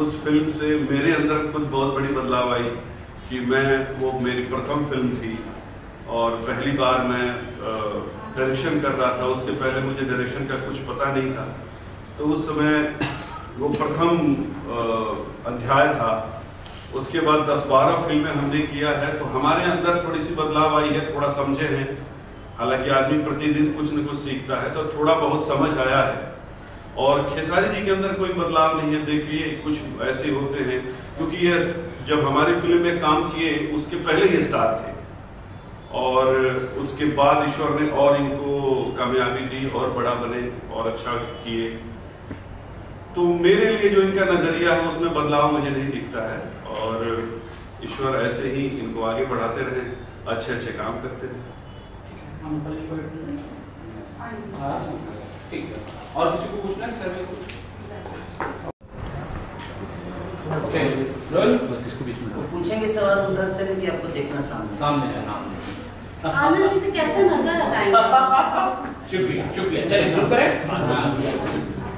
उस फ़िल्म से मेरे अंदर खुद बहुत बड़ी बदलाव आई। कि मैं, वो मेरी प्रथम फ़िल्म थी और पहली बार मैं डायरेक्शन कर रहा था। उसके पहले मुझे डायरेक्शन का कुछ पता नहीं था। तो उस समय वो प्रथम अध्याय था। उसके बाद दस बारह फ़िल्में हमने किया है। तो हमारे अंदर थोड़ी सी बदलाव आई है, थोड़ा समझे हैं। हालाँकि आदमी प्रतिदिन कुछ न कुछ सीखता है तो थोड़ा बहुत समझ आया है। और खेसारी जी के अंदर कोई बदलाव नहीं है। देख लिए कुछ ऐसे होते हैं, क्योंकि ये जब हमारी फ़िल्म में काम किए उसके पहले ही स्टार थे। और उसके बाद ईश्वर ने और इनको कामयाबी दी और बड़ा बने और अच्छा किए। तो मेरे लिए जो इनका नज़रिया है उसमें बदलाव मुझे नहीं दिखता है। और ईश्वर ऐसे ही इनको आगे बढ़ाते रहे अच्छे अच्छे काम करते रहे। और किसी को पूछना है? सर कुछ ओके रोल पूछेंगे सवाल उधर से लेके आपको देखना सामने। सामने है सामने। आनंद जी से कैसे नज़र हटाएँगे? शुक्रिया शुक्रिया। चलिए शुरू करें।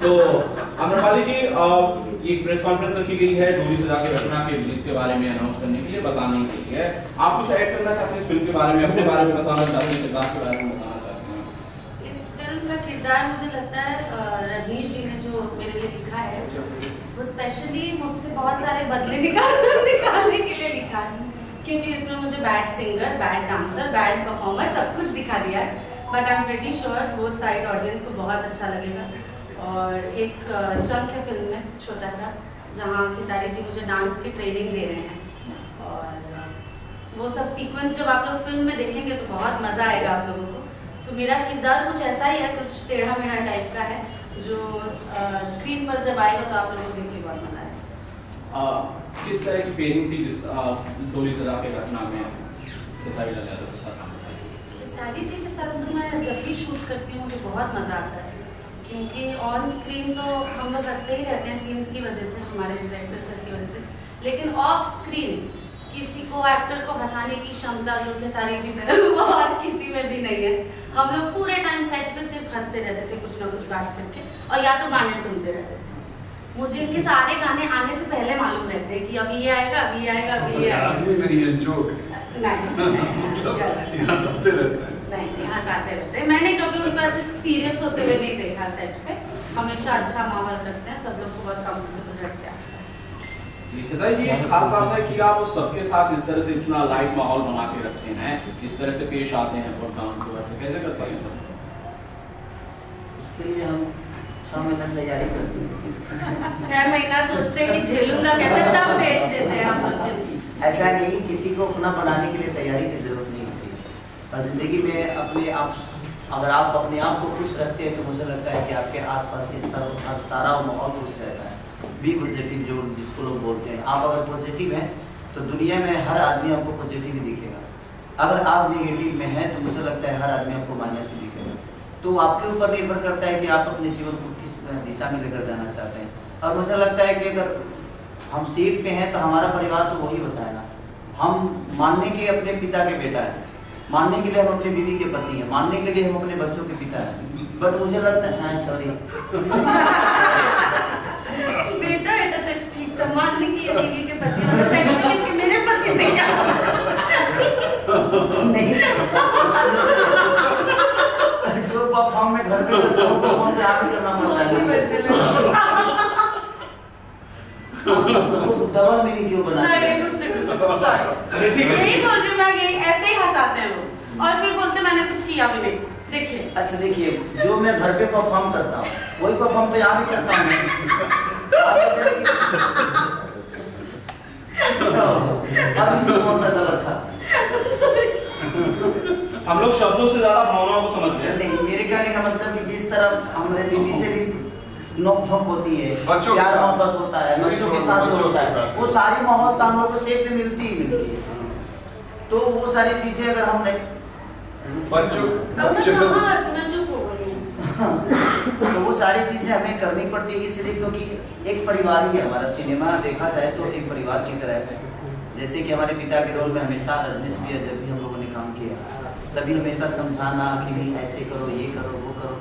तो अमरपाली जी ये प्रेस कॉन्फ्रेंस रखी गई है डोरी सजा के रचना के रिलीज़ के बारे में अनाउंस करने के लिए बताने के लिए। आप कुछ ऐड करना चाहते हैं इस फ़िल्म के बारे में अपने बारे में बताना चाहते हैं किरदार के बारे में बताना चाहते हैं? इस फ़िल्म का किरदार मुझे लगता है रजनीश जी ने जो है स्पेशली मुझसे बहुत सारे बदले निकाल निकालने के लिए लिखा है। क्योंकि इसमें मुझे bad singer bad dancer bad performer सब कुछ दिखा दिया है। But I am pretty sure वो साइड ऑडियंस को बहुत अच्छा लगेगा। और एक चंक है फ़िल्म में, छोटा सा, जहाँ खेसारी जी मुझे डांस की ट्रेनिंग दे रहे हैं। और वो सब सीक्वेंस जब आप लोग फ़िल्म में देखेंगे तो बहुत मज़ा आएगा आप लोगों को। तो मेरा किरदार कुछ ऐसा ही है, कुछ टेढ़ा मेढ़ा टाइप का है। जो स्क्रीन पर जब आएगा तो आप लोगों को देख के बहुत मज़ा आएगा। किस तरह की पेयरिंग थी जिस डोरी सजा के रचना में खेसारी सारी जी के साथ तो मैं जब भी शूट करती हूँ मुझे बहुत मज़ा आता है। क्योंकि ऑन स्क्रीन तो हम लोग हँसते ही रहते हैं सीन्स की वजह से हमारे डायरेक्टर सर की वजह से। लेकिन ऑफ़ स्क्रीन किसी को एक्टर को हंसाने की क्षमता जो कि सारी जी में वो और किसी में भी नहीं है हम लोग पूरे टाइम सेट पे सिर्फ़ हँसते रहते थे कुछ ना कुछ बात करके और या तो गाने सुनते रहते थे। मुझे इनके सारे गाने आने से पहले मालूम रहते हैं कि अभी ये आएगा अभी ये आएगा अभी ये आएगा। नहीं है जोक। नहीं रहते हैं। नहीं नहीं हंसाते रहते हैं। मैंने कभी उनको ऐसे सीरियस होते हुए नहीं देखा सेट पे। हमेशा अच्छा माहौल रखते हैं सब लोग को बहुत कंफर्टेबल रखते हैं। एक खास बात है कि आप सबके साथ इस तरह से इतना लाइट माहौल बना के रखते हैं इस तरह से पेश आते हैं प्रोग्राम को ऐसे कैसे करते हैं सब? उसके लिए हम छह महीना तैयारी करते हैं। छह महीना सोचते हैं कि झेलूँगा कैसे तब भेज देते हैं। ऐसा नहीं किसी को अपना बनाने के लिए तैयारी की ज़रूरत नहीं होती। और ज़िंदगी में अपने आप अगर आप अपने आप को खुश रखते हैं तो मुझे लगता है कि आपके आसपास के सारा माहौल खुश रहता है। बी पॉजिटिव जो जिसको लोग बोलते हैं। आप अगर पॉजिटिव हैं तो दुनिया में हर आदमी आपको पॉजिटिव ही दिखेगा। अगर आप नेगेटिव में हैं तो मुझे लगता है हर आदमी आपको माइनस ही दिखेगा। तो आपके ऊपर निर्भर करता है कि आप अपने जीवन को किस दिशा में लेकर जाना चाहते हैं। और मुझे लगता है कि अगर हम सीट पे हैं तो हमारा परिवार तो वही होता है ना। हम मानने के अपने पिता के बेटा हैं। मानने के लिए हम अपने बीवी के पति हैं। मानने के लिए हम अपने बच्चों के पिता हैं। बट मुझे लगता है हाँ सॉरी बेटा तो मान ली कि के पति किसके मेरे पति थे। क्या नहीं। जो परफॉर्म में घर पे परफॉर्म पे आगे करना पड़ता है। डबल मीनिंग क्यों बना नहीं कुछ नहीं कुछ सॉरी यही बोल रही मैं ऐसे ही हंसाते हैं लोग और फिर बोलते मैंने कुछ किया भी नहीं। देखिए। अच्छा देखिए जो मैं घर पे परफॉर्म करता हूँ वही परफॉर्म तो यहाँ भी करता हूँ अब इसमें कौन सा गलत था? हम लोग शब्दों से ज़्यादा भावनाओं को समझ रहे हैं नहीं मेरे कहने का मतलब कि जिस तरह हमारे टीवी से भी नोक झोंक होती है बच्चों के प्यार। मोहब्बत होता है बच्चों के साथ जो होता है वो सारी माहौल तो हम लोग को सेफ़ मिलती ही मिलती है। तो वो सारी चीज़ें अगर हम तो वो सारी चीज़ें हमें करनी पड़ती है इसलिए क्योंकि एक परिवार ही है हमारा। सिनेमा देखा जाए तो एक परिवार की तरह है। जैसे कि हमारे पिता के रोल में हमेशा रजनीश भैया जब भी हम लोगों ने काम किया। तभी हमेशा समझाना कि नहीं ऐसे करो ये करो वो करो।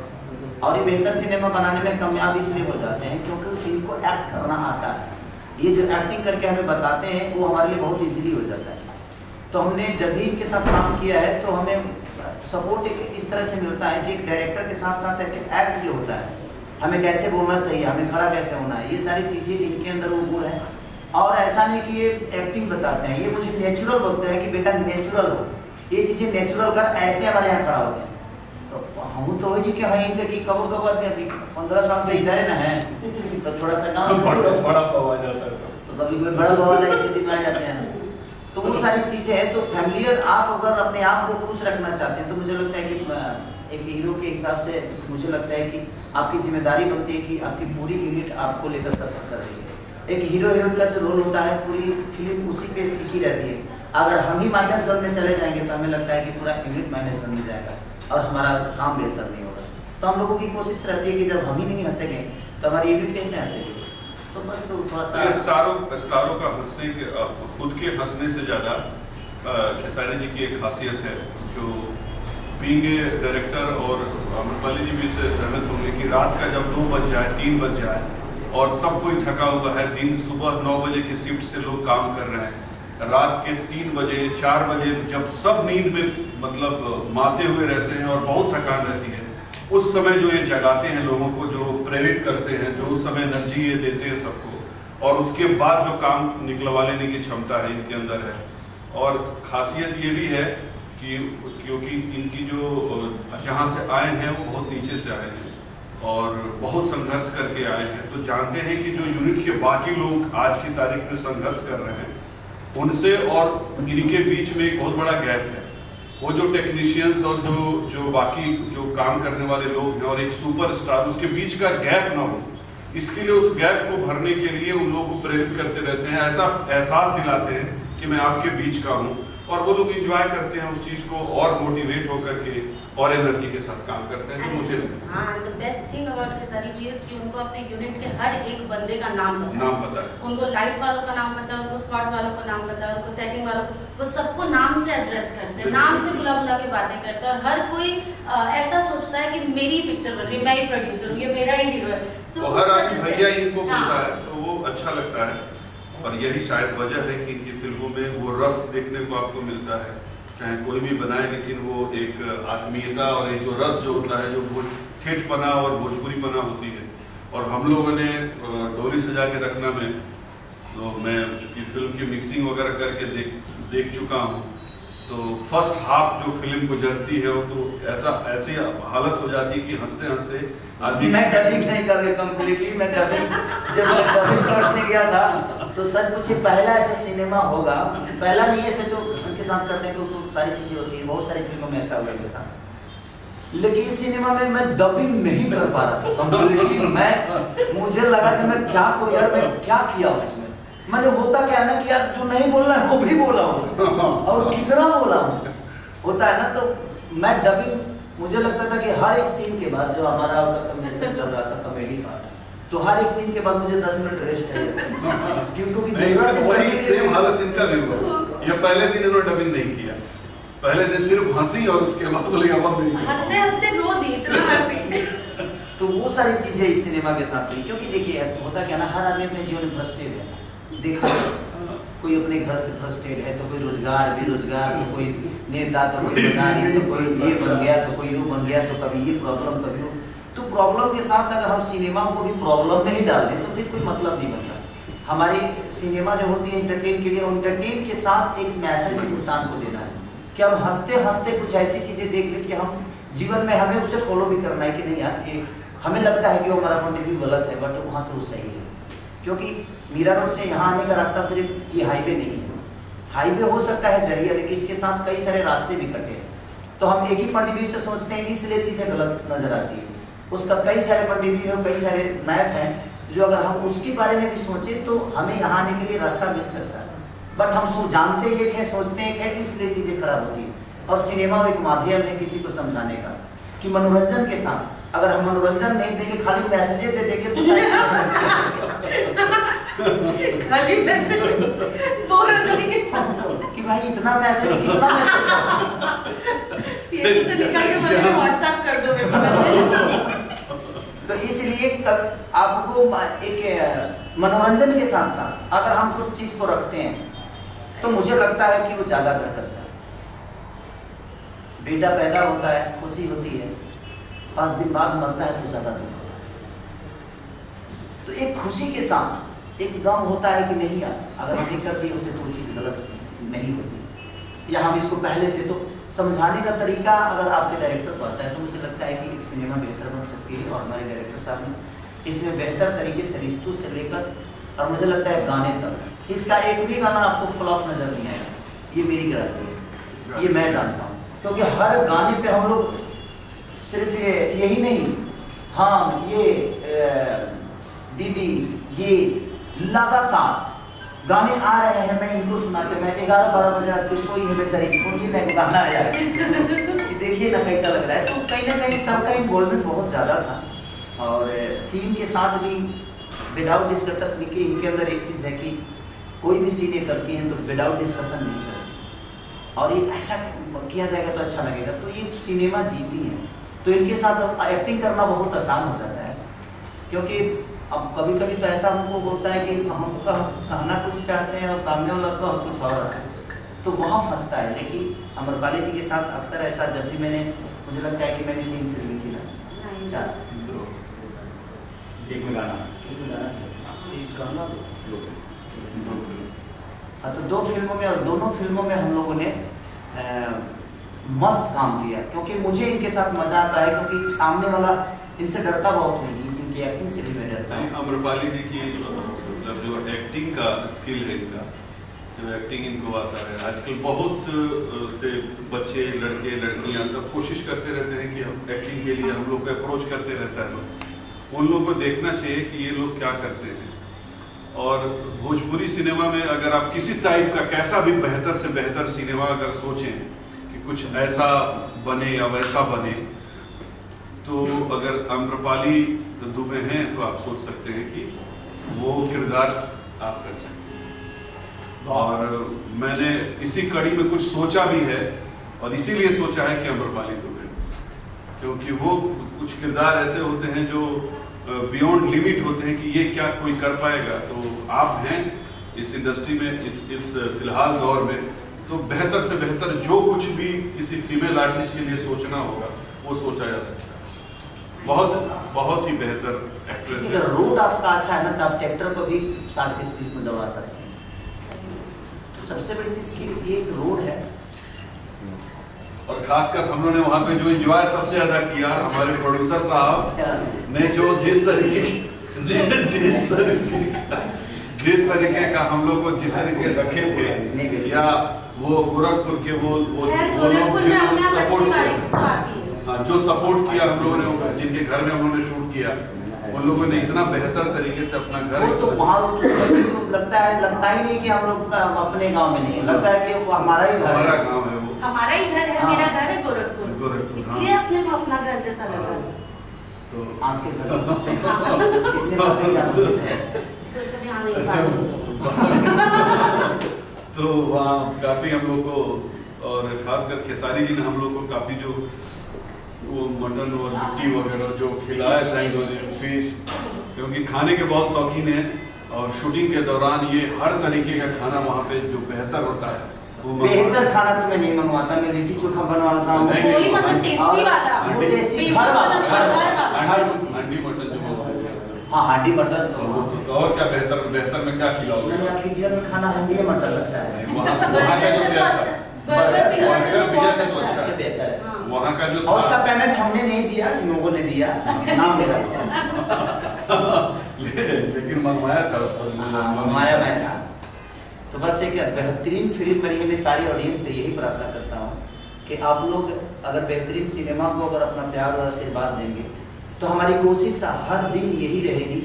और ये बेहतर सिनेमा बनाने में कामयाब इसलिए हो जाते हैं क्योंकि इनको एक्ट करना आता है। ये जो एक्टिंग करके हमें बताते हैं वो हमारे लिए बहुत इजीली हो जाता है। तो हमने जब भी इनके साथ काम किया है तो हमें सपोर्ट एक इस तरह से मिलता है कि एक डायरेक्टर के साथ साथ एक एक्ट जो होता है। हमें कैसे बोलना चाहिए? हमें खड़ा कैसे होना है? ये सारी चीज़ें इनके अंदर वो गुण है। और ऐसा नहीं कि ये एक्टिंग बताते हैं। ये मुझे नेचुरल बोलते हैं कि बेटा नेचुरल हो। ये चीज़ें नेचुरल कर ऐसे हमारे यहाँ खड़ा होते हैं। तो हम तो वही कि हाँ यही देखी कबर कबर अभी पंद्रह साल से इधर है ना है तो थोड़ा सा जाता है तो। कभी कोई बड़ा वाला स्थिति में आ जाते हैं। तो वो सारी चीज़ें हैं तो फैमिलियर आप अगर अपने आप को खुश रखना चाहते हैं तो मुझे लगता है कि एक हीरो के हिसाब से मुझे लगता है कि आपकी ज़िम्मेदारी बनती है कि आपकी पूरी यूनिट आपको लेकर सफ़र कर रही है। एक हीरो हीरोइन का जो रोल होता है, पूरी फ़िल्म उसी पे टिकी रहती है। अगर हम ही माइनस जोन में चले जाएँगे तो हमें लगता है कि पूरा यूनिट माइनस जोन में जाएगा और हमारा काम बेहतर नहीं होगा। तो हम लोगों की कोशिश रहती है कि जब हम ही नहीं हंसेंगे तो हमारी यूनिट कैसे हंसेगी? तो बस थोड़ा सा का हंसने के खुद के हंसने से ज़्यादा खेसारी जी की एक खासियत है, जो बीइंग ए डायरेक्टर और अमरपाली जी भी इससे सहमत होंगे कि रात का जब दो बज जाए, तीन बज जाए, और सब कोई थका हुआ है, दिन सुबह नौ बजे की शिफ्ट से लोग काम कर रहे हैं, रात के तीन बजे, चार बजे, जब सब नींद में मतलब माते हुए रहते हैं और बहुत थकान रहती है उस समय जो ये जगाते हैं लोगों को, जो प्रेरित करते हैं, जो उस समय एनर्जी ये देते हैं सबको, और उसके बाद जो काम निकलवा लेने की क्षमता है इनके अंदर है। और खासियत ये भी है कि क्योंकि इनकी जो, जहाँ से आए हैं, वो बहुत नीचे से आए हैं और बहुत संघर्ष करके आए हैं। तो जानते हैं कि जो यूनिट के बाकी लोग आज की तारीख में संघर्ष कर रहे हैं, उनसे और इनके बीच में एक बहुत बड़ा गैप है। वो जो टेक्नीशियंस और जो जो बाकी, जो काम करने वाले लोग हैं और एक सुपर स्टार उसके बीच का गैप ना हो, इसके लिए उस गैप को भरने के लिए उन लोगों को प्रेरित करते रहते हैं, ऐसा एहसास दिलाते हैं कि मैं आपके बीच का हूँ। और वो लोग इंजॉय करते हैं उस चीज़ को और मोटिवेट होकर के और एनर्जी के साथ काम करते हैं तो मुझे हाँ। The best thing about Khesari ji is कि उनको अपने यूनिट के हर एक बंदे का नाम पता नाम पता है। उनको लाइट वालों का नाम पता है उनको स्पॉट वालों का नाम पता है उनको सेटिंग वालों को वो सबको नाम से एड्रेस करते हैं नाम से बुला बुला के बातें करते हैं। हर कोई अ, ऐसा सोचता है कि मेरी पिक्चर बन रही है मैं ही प्रोड्यूसर हूँ ये मेरा ही हीरो है। तो हर आदमी भैया इनको हाँ। मिलता है तो वो अच्छा लगता है। और यही शायद वजह है कि इनकी फ़िल्मों में वो रस देखने को आपको मिलता है। चाहे कोई भी बनाए, लेकिन वो एक आत्मीयता और एक जो रस जो होता है, जो भोज ठेठपना और भोजपुरी भोजपुरीपना होती है। और हम लोगों ने डोली डोरी सजा के रखना में तो मैं चूँकि फ़िल्म की मिक्सिंग वगैरह करके देख देख चुका हूँ तो फ़र्स्ट हाफ़ जो फ़िल्म गुजरती है वो तो ऐसा, ऐसी हालत हो जाती है कि हँसते हँसते आदमी मैं डबिंग नहीं कर रही कंप्लीटली मैं डबिंग जब मैं डबिंग करने गया था तो सच पूछे पहला ऐसा सिनेमा होगा। पहला नहीं, ऐसे तो उनके साथ करने को तो सारी चीज़ें होती है, बहुत सारी फ़िल्मों में ऐसा हुआ इनके साथ। लेकिन इस सिनेमा में मैं डबिंग नहीं कर पा रहा था मैं मुझे लगा कि मैं क्या को यार, मैं क्या किया हूँ मैंने होता क्या है ना कि यार जो नहीं बोलना है वो भी बोला हूँ। और कितना बोला हूँ। होता है ना तो मैं डबिंग मुझे लगता था कि हर एक सीन के बाद जो हमारा चल रहा था कॉमेडी का तो हर एक सीन के बाद मुझे दस मिनट रेस्ट चाहिए क्यों- क्योंकि दूसरा तो वही सेम हालत इनका भी हुआ ये पहले दिन इन्होंने डबिंग नहीं किया। पहले दिन सिर्फ़ हँसी और उसके बाद बोले। हँसते हँसते रो दी इतना हँसी। तो वो सारी चीज़ें इस सिनेमा के साथ हुई। क्योंकि देखिए होता क्या ना हर आदमी अपने जीवन में फ्रस्ट्रेट है। देखा कोई अपने घर से फ्रस्ट्रेट है तो कोई रोज़गार, बेरोजगार तो कोई नेता तो कोई प्रधानी तो कोई ये बन गया तो कोई वो बन गया तो कभी ये प्रॉब्लम कभी वो। तो प्रॉब्लम के साथ अगर हम सिनेमा को भी प्रॉब्लम में ही डाल दें तो फिर कोई मतलब नहीं बनता। हमारी सिनेमा जो होती है इंटरटेन के लिए इंटरटेन के साथ एक मैसेज इंसान को देना है कि हम हँसते हँसते कुछ ऐसी चीज़ें देख लें कि हम जीवन में हमें उसे फॉलो भी करना है कि नहीं यार हमें लगता है कि वो हमारा पॉइंट ऑफ़ व्यू गलत है बट वहाँ से वो सही है। क्योंकि मीरा रोड से यहाँ आने का रास्ता सिर्फ़ ये हाईवे नहीं है। हाईवे हो सकता है ज़रिया, लेकिन इसके साथ कई सारे रास्ते भी कटे हैं। तो हम एक ही पॉइंट से सोचते हैं इसलिए चीज़ें गलत नज़र आती है। उसका कई सारे पॉइंट है कई सारे मैप हैं, जो अगर हम उसके बारे में भी सोचें तो हमें यहाँ आने के लिए रास्ता मिल सकता है। बट हम सो, जानते एक है, सोचते एक है, इसलिए चीज़ें खराब होती है। और सिनेमा एक माध्यम है किसी को समझाने का, कि मनोरंजन के साथ अगर हम मनोरंजन नहीं देंगे खाली मैसेजें दे देंगे तो खाली मैसेज बोर हो जाएँगे। कि भाई इतना मैसेज कितना मैसेज थिएटर से निकाल के मुझे व्हाट्सएप कर दो मेरे को मैसेज तो इसलिए आपको एक मनोरंजन के साथ साथ अगर हम कुछ चीज़ को रखते हैं तो मुझे लगता है कि वो ज़्यादा घर करता है। बेटा पैदा होता है खुशी होती है। पाँच दिन बाद मरता है तो ज़्यादा दुख होता है। तो एक खुशी के साथ एक गम होता है कि नहीं यार, अगर हम ये कर दिए होते तो चीज़ गलत नहीं होती। या हम इसको पहले से तो समझाने का तरीका अगर आपके डायरेक्टर को आता है तो मुझे लगता है कि एक सिनेमा बेहतर बन सकती है और हमारे डायरेक्टर साहब ने इसमें बेहतर तरीके से रिश्तों से लेकर, और मुझे लगता है गाने तक। इसका एक भी गाना आपको फ्लॉप नज़र नहीं आएगा। ये मेरी गारंटी है। ये मैं जानता हूँ। क्योंकि हर गाने पे हम लोग सिर्फ़ ये, यही नहीं। हाँ ये दीदी, ये, लगातार। गाने आ रहे हैं, मैं इनको सुना के मैं ग्यारह बारह बजे रात को सोई है बेचारी सुनिए ना गाना आया देखिए ना कैसा लग रहा है। तो कहीं ना कहीं सबका इन्वॉल्वमेंट बहुत ज़्यादा था। और सीन के साथ भी विदाउट डिस्कशन देखिए, इनके अंदर एक चीज़ है कि कोई भी सीन ये करती हैं तो विदाउट डिस्कशन नहीं करती और ये ऐसा किया जाएगा तो अच्छा लगेगा। तो ये सिनेमा जीती है। तो इनके साथ एक्टिंग करना बहुत आसान हो जाता है। क्योंकि अब कभी कभी तो ऐसा हमको होता है कि हम कह- कहना कुछ चाहते हैं और सामने वाला कह कुछ और रहा है। तो वहाँ फंसता है। लेकिन अमरपाली जी के साथ अक्सर ऐसा जब भी मैंने मुझे लगता है कि मैंने तीन फ़िल्में की ना। चार। एक में गाना। एक में गाना। एक गाना हाँ तो दो फ़िल्मों में और दोनों फ़िल्मों में हम लोगों ने मस्त काम किया। क्योंकि मुझे इनके साथ मज़ा आता है, क्योंकि सामने वाला इनसे डरता बहुत नहीं इनकी एक्टिंग से भी मैं डरता हूँ। अमरपाली जी की मतलब जो एक्टिंग का स्किल है इनका, जो एक्टिंग इनको आता है। आजकल बहुत से बच्चे, लड़के, लड़कियाँ सब कोशिश करते रहते हैं कि हम एक्टिंग के लिए हम लोग को अप्रोच करते रहता है। उन लोगों को देखना चाहिए कि ये लोग क्या करते हैं। और भोजपुरी सिनेमा में अगर आप किसी टाइप का, कैसा भी बेहतर से बेहतर सिनेमा अगर सोचें कुछ ऐसा बने या वैसा बने तो अगर अम्रपाली दुबे हैं तो आप सोच सकते हैं कि वो किरदार आप कर सकते हैं। और मैंने इसी कड़ी में कुछ सोचा भी है, और इसीलिए सोचा है कि अम्रपाली दुबे क्योंकि वो कुछ किरदार ऐसे होते हैं जो बियॉन्ड लिमिट होते हैं कि ये क्या कोई कर पाएगा। तो आप हैं इस इंडस्ट्री में, इस इस फ़िलहाल दौर में तो बेहतर से बेहतर जो कुछ भी किसी फीमेल आर्टिस्ट के लिए सोचना होगा वो सोचा जा सकता है। बहुत बहुत ही बेहतर एक्ट्रेस है। रोड आपका अच्छा है ना तो आप ट्रैक्टर को भी साठ की स्पीड में दबा सकते हैं। तो सबसे बड़ी चीज़ की ये एक रोड है। और खासकर हम लोगों ने वहाँ पे जो एंजॉय सबसे ज़्यादा किया हमारे प्रोड्यूसर साहब ने जो जिस तरीके जिस जिस तरीके का जिस तरीके का हम लोग को जिस तरीके रखे थे या वो गोरखपुर के वो वो सपोर्ट तो है। हाँ जो सपोर्ट किया हम लोगों ने जिनके घर में हम लोगों ने शूट किया उन लोगों ने इतना बेहतर तरीके से अपना घर वो तो वहाँ तो लगता है लगता ही नहीं कि हम लोग का अपने गाँव में नहीं लगता है कि वो हमारा ही घर हमारा है गाँव है वो। हमारा ही घर है हाँ। मेरा घर है गोरखपुर। गोरखपुर, इसलिए अपने को अपना घर जैसा लगा तो आपके घर में कितने हैं? तो वहाँ काफ़ी हम लोग को और खासकर खेसारी जी ने हम लोग को काफ़ी जो वो मटन और रोटी वगैरह जो खिलाया था इन्होंने फ़िश क्योंकि खाने के बहुत शौकीन हैं और शूटिंग के दौरान ये हर तरीके का खाना वहाँ पे जो बेहतर होता है वो बेहतर खाना तो मैं नहीं मंगवाता मैं लिट्टी चोखा बनवाता हूँ। मतलब अंडी मटन जो हाँ हांडी मटन तो तो- और क्या बेहतर बेहतर में क्या खिलाओगे? मैंने आपके जीवन में खाना हांडी मटन अच्छा है। वहाँ वहाँ का जो से तो क्या अच्छा बर्गर पिज्जा से बर्गर, बहुत पिज्जा से है। वहाँ का जो और उसका पेमेंट हमने नहीं दिया इन लोगों ने दिया। नाम मेरा लेकिन मंगवाया था उस पर हाँ, मंगवाया मैं था तो बस एक बेहतरीन फ़िल्म बनी है मैं सारी ऑडियंस से यही प्रार्थना करता हूँ कि आप लोग अगर बेहतरीन सिनेमा को अगर अपना प्यार और आशीर्वाद देंगे तो हमारी कोशिश हर दिन यही रहेगी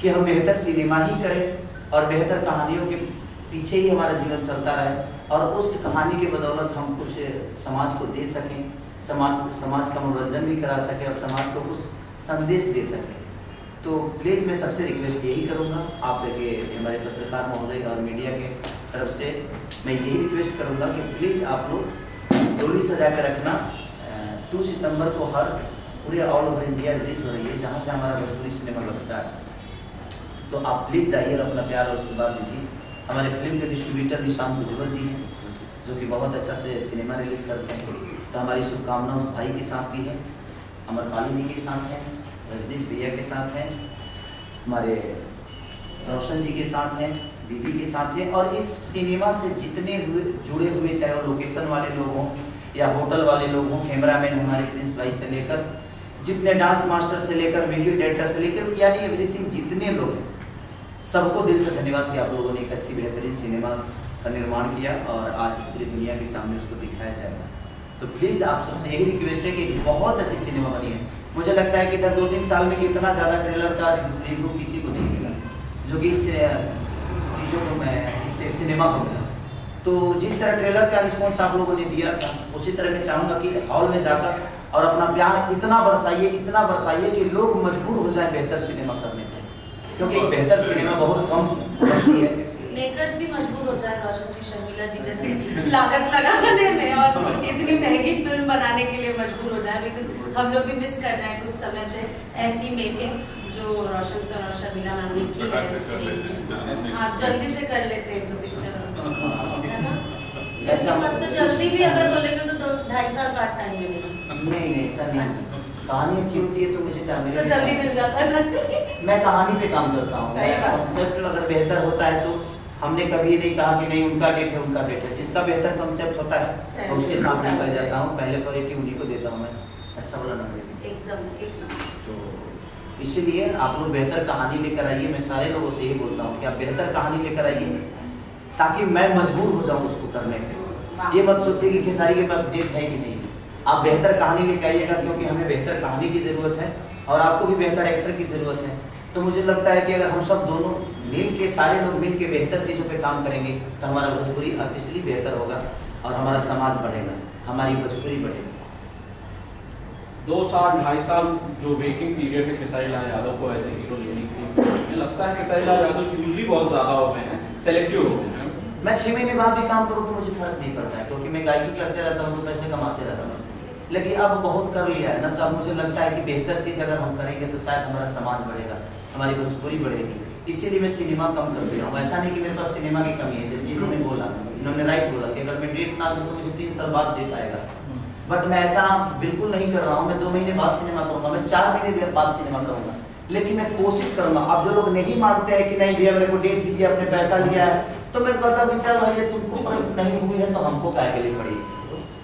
कि हम बेहतर सिनेमा ही करें और बेहतर कहानियों के पीछे ही हमारा जीवन चलता रहे और उस कहानी के बदौलत हम कुछ समाज को दे सकें, समाज समाज का मनोरंजन भी करा सकें और समाज को कुछ संदेश दे सकें। तो प्लीज़ मैं सबसे रिक्वेस्ट यही करूँगा, आप के हमारे पत्रकार महोदय और मीडिया के तरफ़ से मैं यही रिक्वेस्ट करूँगा कि प्लीज़ आप लोग डोली सजा कर रखना टू सितंबर को हर पूरे ऑल ओवर इंडिया रिलीज़ हो रही है, जहाँ से हमारा भोजपुरी सिनेमा लगता है। तो आप प्लीज़ जाइए और अपना प्यार और आशीर्वाद दीजिए। हमारे फ़िल्म के डिस्ट्रीब्यूटर निशांत उज्ज्वल जी हैं, जो कि बहुत अच्छा से सिनेमा रिलीज़ करते हैं। तो हमारी शुभकामना उस भाई के साथ भी है अमरपाली जी के साथ हैं, रजनीश भैया के साथ हैं, हमारे रोशन जी के साथ हैं, दीदी के साथ हैं। और इस सिनेमा से जितने हुए, जुड़े हुए, चाहे वो लोकेशन वाले लोग हों या होटल वाले लोग हों कैमरामैन हमारे प्रिंस भाई से लेकर, जितने डांस मास्टर से लेकर वीडियो डायरेक्टर से लेकर, यानी एवरीथिंग जितने लोग हैं सबको दिल से धन्यवाद कि आप लोगों ने एक अच्छी, बेहतरीन सिनेमा का निर्माण किया और आज पूरी दुनिया के सामने उसको दिखाया जाएगा तो प्लीज़ आप सबसे यही रिक्वेस्ट है कि बहुत अच्छी सिनेमा बनी है। मुझे लगता है कि इधर दो तीन साल में इतना ज़्यादा ट्रेलर का रिव्यू किसी को नहीं मिला, जो कि इस चीज़ों को मैं, इस सिनेमा को मिला। तो जिस तरह ट्रेलर का रिस्पॉन्स आप लोगों ने दिया था, उसी तरह मैं चाहूँगा कि हॉल में जाकर और अपना प्यार इतना बरसाइए इतना बरसाइए कि लोग मजबूर हो जाए बेहतर सिनेमा करने क्योंकि एक बेहतर सिनेमा बहुत कम बनती है। मेकर्स भी मजबूर हो जाए रोशन जी शर्मिला जी जैसी लागत लगाने में और इतनी महँगी फ़िल्म बनाने के लिए मजबूर हो जाए बिकॉज़ हम लोग भी मिस कर रहे हैं कुछ समय से ऐसी मेकिंग जो रोशन सर और शर्मिला मैम ने की है में। हाँ। जल्दी से कर लेते हैं एक दो पिक्चर है ना? अच्छा। लेकिन बस तो जल्दी भी अगर बोलेंगे तो ढाई साल बाद टाइम मिलेगा। नहीं नहीं ऐसा नहीं। कहानी अच्छी होती है तो मुझे टाइम तो जल्दी मिल जाता है। मैं कहानी पे काम करता हूँ। कॉन्सेप्ट अगर बेहतर होता है तो हमने कभी ये नहीं कहा कि नहीं उनका डेट है उनका डेट है। जिसका बेहतर कॉन्सेप्ट होता है तो उसके सामने कर जाता हूँ। पहले प्रायोरिटी उन्हीं को देता हूँ मैं। अच्छा बोला ना मुझे। एकदम एकदम। तो इसीलिए आप लोग बेहतर कहानी लेकर आइए। मैं सारे लोगों से यही बोलता हूँ कि आप बेहतर कहानी लेकर आइए ताकि मैं मजबूर हो जाऊँ उसको करने में। ये मत सोचिए कि खेसारी के पास डेट है कि नहीं। आप बेहतर कहानी लेके आइएगा क्योंकि हमें बेहतर कहानी की ज़रूरत है और आपको भी बेहतर एक्टर की ज़रूरत है। तो मुझे लगता है कि अगर हम सब दोनों मिल के सारे लोग मिल के बेहतर चीज़ों पे काम करेंगे तो हमारा भोजपुरी अब इसलिए बेहतर होगा और हमारा समाज बढ़ेगा हमारी भोजपुरी बढ़ेगी। दो साल ढाई साल जो वेटिंग पीरियड है खेसारी लाल यादव को ऐसे हीरो लेने के लिए लगता है खेसारी लाल यादव चूज़ बहुत ज़्यादा हो गए हैं सेलेक्टिव हो गए हैं। मैं छः महीने बाद भी काम करूँ तो मुझे फ़र्क नहीं पड़ता है क्योंकि मैं गायकी करते रहता हूँ तो पैसे कमाते रहता हूँ। लेकिन अब बहुत कर लिया है। ना तो अब मुझे लगता है कि बेहतर चीज़ अगर हम करेंगे तो शायद हमारा समाज बढ़ेगा, हमारी भोजपुरी बढ़ेगी। इसीलिए मैं सिनेमा कम कर दिया हूँ ऐसा नहीं कि मेरे पास सिनेमा की कमी है, जैसे इन्होंने बोला, इन्होंने राइट बोला कि अगर मैं डेट ना दूँ तो मुझे तीन साल बाद डेट आएगा। बट मैं ऐसा बिल्कुल नहीं कर रहा हूँ। मैं दो महीने बाद सिनेमा करूँगा, मैं चार महीने बाद सिनेमा करूँगा। लेकिन मैं कोशिश करूँगा, अब जो लोग नहीं मानते हैं कि नहीं भैया, मेरे को डेट दीजिए अपने पैसा लिया है तो मैं कहता हूँ चल भाई तुमको नहीं हुई है तो हमको काय के लिए पड़ी?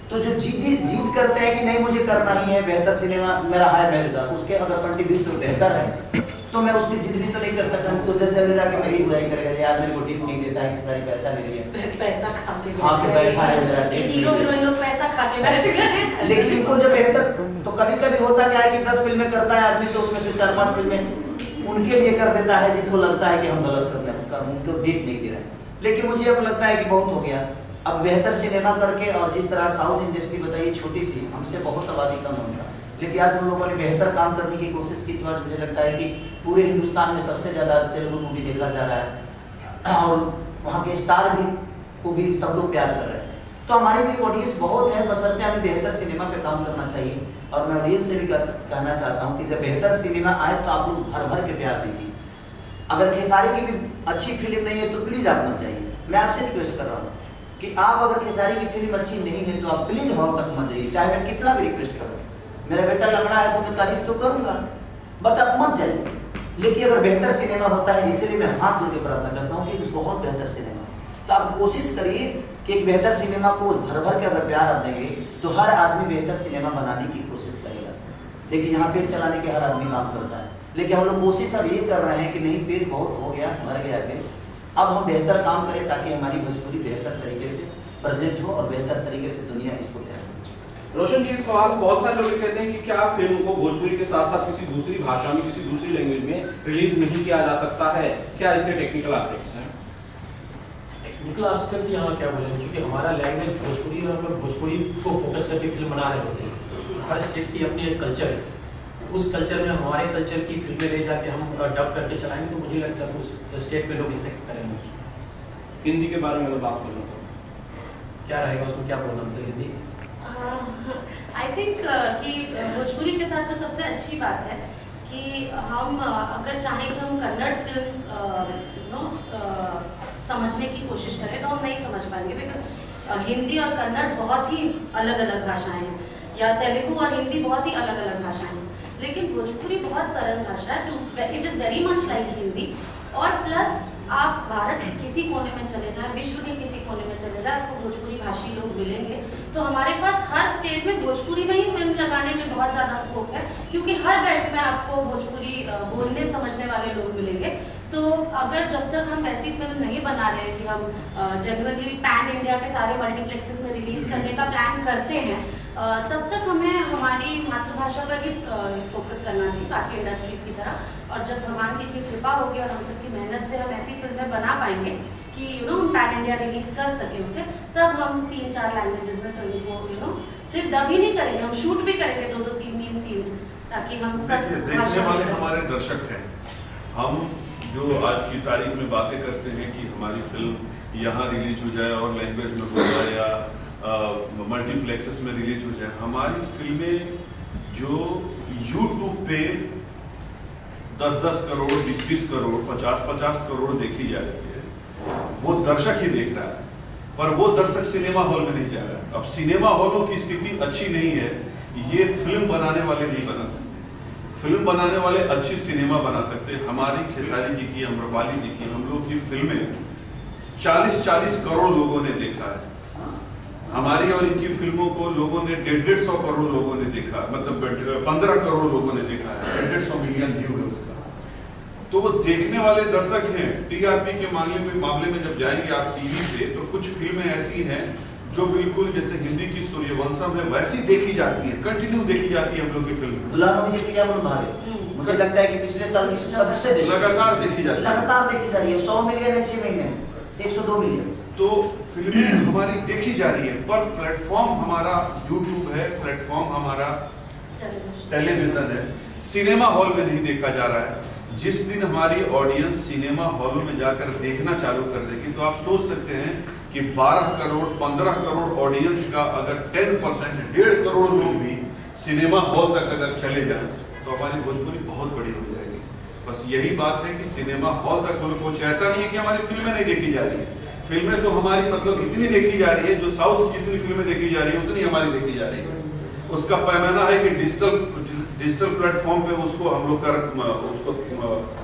तो जो जीत जीत करते हैं कि नहीं मुझे करना ही है बेहतर सिनेमा मेरा है मेरे उसके अगर कंट्रीब्यूशन बेहतर है तो मैं उसकी जिद भी तो नहीं कर सकता तो जैसे अगर जाके मेरी बुराई करेगा यार मेरे को टिप नहीं देता है कि सारी पैसा ले लिया। पैसा खा के हाँ, कि बैठा है। जरा हीरो हीरोइन लोग पैसा खा के बैठ गए लेकिन इनको जब बेहतर तो कभी कभी होता क्या है कि दस फ़िल्में करता है आदमी तो उसमें से चार पाँच फ़िल्में उनके लिए कर देता है जिनको लगता है कि हम गलत कर रहे हैं कर उनको डेट नहीं दे रहे हैं। लेकिन मुझे अब लगता है कि बहुत हो गया। अब बेहतर सिनेमा करके और जिस तरह साउथ इंडस्ट्री बताइए छोटी सी, हमसे बहुत आबादी कम होता। लेकिन आज हम लोगों ने बेहतर काम करने की कोशिश की तो आज मुझे लगता है कि पूरे हिंदुस्तान में सबसे ज़्यादा तेलुगु मूवी देखा जा रहा है। और वहाँ के स्टार भी, को भी सब लोग प्यार कर रहे हैं। तो हमारी भी ऑडियंस बहुत है बसरते हमें बेहतर सिनेमा पे काम करना चाहिए। और मैं ऑडियंस से भी कहना चाहता हूँ कि जब बेहतर सिनेमा आए तो आप लोग भर भर के प्यार दीजिए। अगर खेसारी की भी अच्छी फ़िल्म नहीं है तो प्लीज़ आप मत जाइए। मैं आपसे रिक्वेस्ट कर रहा हूँ कि आप अगर खेसारी की फ़िल्म अच्छी नहीं है तो आप प्लीज़ हॉल तक मत जाइए, चाहे मैं कितना भी रिक्वेस्ट करूँ। मेरा बेटा लंगड़ा है तो मैं तारीफ़ तो करूँगा बट आप मत जाइए। लेकिन अगर बेहतर सिनेमा होता है, इसीलिए मैं हाथ जोड़ के प्रार्थना करता हूँ कि बहुत बेहतर सिनेमा तो आप कोशिश करिए कि एक बेहतर सिनेमा को भर भर के अगर प्यार आप देंगे तो हर आदमी बेहतर सिनेमा बनाने की कोशिश करेगा। देखिए, यहाँ पेड़ चलाने के हर आदमी काम करता है। लेकिन हम लोग कोशिश अब ये कर रहे हैं कि नहीं, पेड़ बहुत हो गया, मर गया पेड़। अब हम बेहतर काम करें ताकि हमारी भोजपुरी बेहतर तरीके से प्रेजेंट हो और बेहतर तरीके से दुनिया इसको ध्यान। रोशन जी एक सवाल बहुत सारे लोग कहते हैं कि क्या फ़िल्म को भोजपुरी के साथ साथ किसी दूसरी भाषा में किसी दूसरी लैंग्वेज में रिलीज़ नहीं किया जा सकता है? क्या इसके टेक्निकल एस्पेक्ट्स हैं? टेक्निकल आजकल यहाँ क्या बोले? क्योंकि हमारा लैंग्वेज भोजपुरी और हम लोग भोजपुरी को फोकस करके फ़िल्म बना रहे होते हैं। हर स्टेट की अपनी एक कल्चर है। उस कल्चर में हमारे कल्चर की फ़िल्में ले जाके हम डब करके चलाएँगे तो मुझे लगता है उस स्टेट में लोग एक्सेप्ट करेंगे हिंदी के बारे में अगर बात करूँ तो। क्या रहेगा उसमें? क्या बोलना मतलब हिंदी? आई थिंक कि भोजपुरी के साथ जो सबसे अच्छी बात है कि हम uh, अगर चाहें कि हम कन्नड़ फ़िल्म यू नो समझने की कोशिश करें तो हम नहीं समझ पाएँगे बिकॉज़ हिंदी और कन्नड़ बहुत ही अलग अलग भाषाएँ हैं। या तेलुगु और हिंदी बहुत ही अलग अलग भाषाएँ हैं। लेकिन भोजपुरी बहुत सरल भाषा है to it is very much like Hindi और प्लस आप भारत के किसी कोने में चले जाएँ, विश्व के किसी कोने में चले जाएँ, आपको भोजपुरी भाषी लोग मिलेंगे। तो हमारे पास हर स्टेट में भोजपुरी में ही फ़िल्म लगाने में बहुत ज़्यादा स्कोप है, क्योंकि हर बेल्ट में आपको भोजपुरी बोलने, समझने वाले लोग मिलेंगे। तो अगर जब तक हम ऐसी फ़िल्म नहीं बना रहे कि हम जनरली पैन इंडिया के सारे मल्टीप्लेक्सेस में रिलीज़ करने का प्लान करते हैं तब तक हमें हमारी मातृभाषा पर भी फोकस करना चाहिए बाकी इंडस्ट्रीज़ की तरह। और जब भगवान की इतनी कृपा होगी और हम सबकी मेहनत से हम ऐसी फ़िल्में बना पाएँगे कि यू नो हम पैन इंडिया रिलीज़ कर सकें उसे तब हम तीन चार लैंग्वेजेस में फ़िल्म को यू नो सिर्फ़ डब ही नहीं करेंगे हम शूट भी करेंगे दो दो तीन तीन सीन्स ताकि हम सब देखने वाले हमारे दर्शक हैं। हम जो आज की तारीख में बातें करते हैं कि हमारी फ़िल्म यहाँ रिलीज़ हो जाए और लैंग्वेज में हो जाए या मल्टीप्लेक्सेस में रिलीज़ हो जाए। हमारी फ़िल्में जो यूट्यूब पे दस दस करोड़ बीस बीस करोड़ पचास पचास करोड़ देखी जा रही है, वो दर्शक ही देख रहा है। पर वो दर्शक सिनेमा हॉल में नहीं जा रहा है। अब सिनेमा हॉलों की स्थिति अच्छी नहीं है, ये फ़िल्म बनाने वाले नहीं बना सकते। फ़िल्म बनाने वाले अच्छी सिनेमा बना सकते हमारी खेसारी जी की अम्रपाली जी की, हम लोग की फ़िल्में 40-40 करोड़ लोगों ने देखा है। हमारी और इनकी फ़िल्मों को लोगों ने डेढ़ डेढ़ सौ करोड़ लोगों ने देखा मतलब पंद्रह करोड़ लोगों ने देखा है डेढ़ डेढ़ सौ मिलियन व्यू है उसका। तो वो देखने वाले दर्शक हैं टीआरपी के मामले में मामले में जब जाएँगे आप टीवी पे तो कुछ फ़िल्में ऐसी हैं जो बिल्कुल जैसे हिंदी की सूर्यवंशम है वैसी देखी जाती है कंटिन्यू देखी जाती है हम लोग की फ़िल्म मुझे लगता है कि पिछले साल की सबसे लगातार देखी जाती है। लगातार देखी जा रही है सौ मिलियन है छह महीने एक सौ दो मिलियन। तो फ़िल्में हमारी देखी जा रही है पर प्लेटफॉर्म हमारा यूट्यूब है प्लेटफॉर्म हमारा टेलीविज़न। है। सिनेमा हॉल में नहीं देखा जा रहा है। जिस दिन हमारी ऑडियंस सिनेमा हॉलों में जाकर देखना चालू कर देगी तो आप सोच सकते हैं कि 12 करोड़ 15 करोड़ ऑडियंस का अगर 10 परसेंट डेढ़ करोड़ लोग भी सिनेमा हॉल तक अगर चले जाएँ तो हमारी भोजपुरी बहुत बड़ी हो जाएगी। बस यही बात है कि सिनेमा हॉल तक लोग पहुँचे। ऐसा नहीं है कि हमारी फ़िल्में नहीं देखी जा रही। है फ़िल्में तो हमारी मतलब इतनी देखी जा रही है जो साउथ की जितनी फ़िल्में देखी जा रही है उतनी हमारी देखी जा रही है। उसका पैमाना है कि डिजिटल डिजिटल प्लेटफॉर्म पे उसको हम लोग कर उसको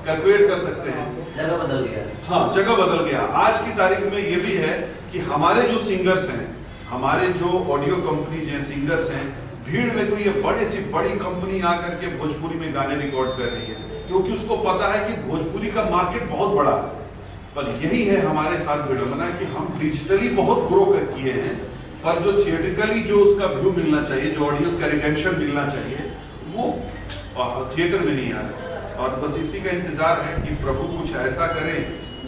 कैलकुलेट कर सकते हैं। जगह बदल गया। हाँ जगह बदल गया। आज की तारीख में ये भी है कि हमारे जो सिंगर्स हैं हमारे जो ऑडियो कंपनीज़ हैं सिंगर्स हैं भीड़ में हुई ये बड़े सी बड़ी कंपनी आकर के भोजपुरी में गाने रिकॉर्ड कर रही है। क्योंकि उसको पता है कि भोजपुरी का मार्केट बहुत बड़ा है। पर यही है हमारे साथ विडम्बना कि हम डिजिटली बहुत ग्रो कर किए हैं पर जो थिएटिकली जो उसका व्यू मिलना चाहिए जो ऑडियंस का रिटेंशन मिलना चाहिए वो थिएटर में नहीं आ रहा और बस इसी का इंतज़ार है कि प्रभु कुछ ऐसा करें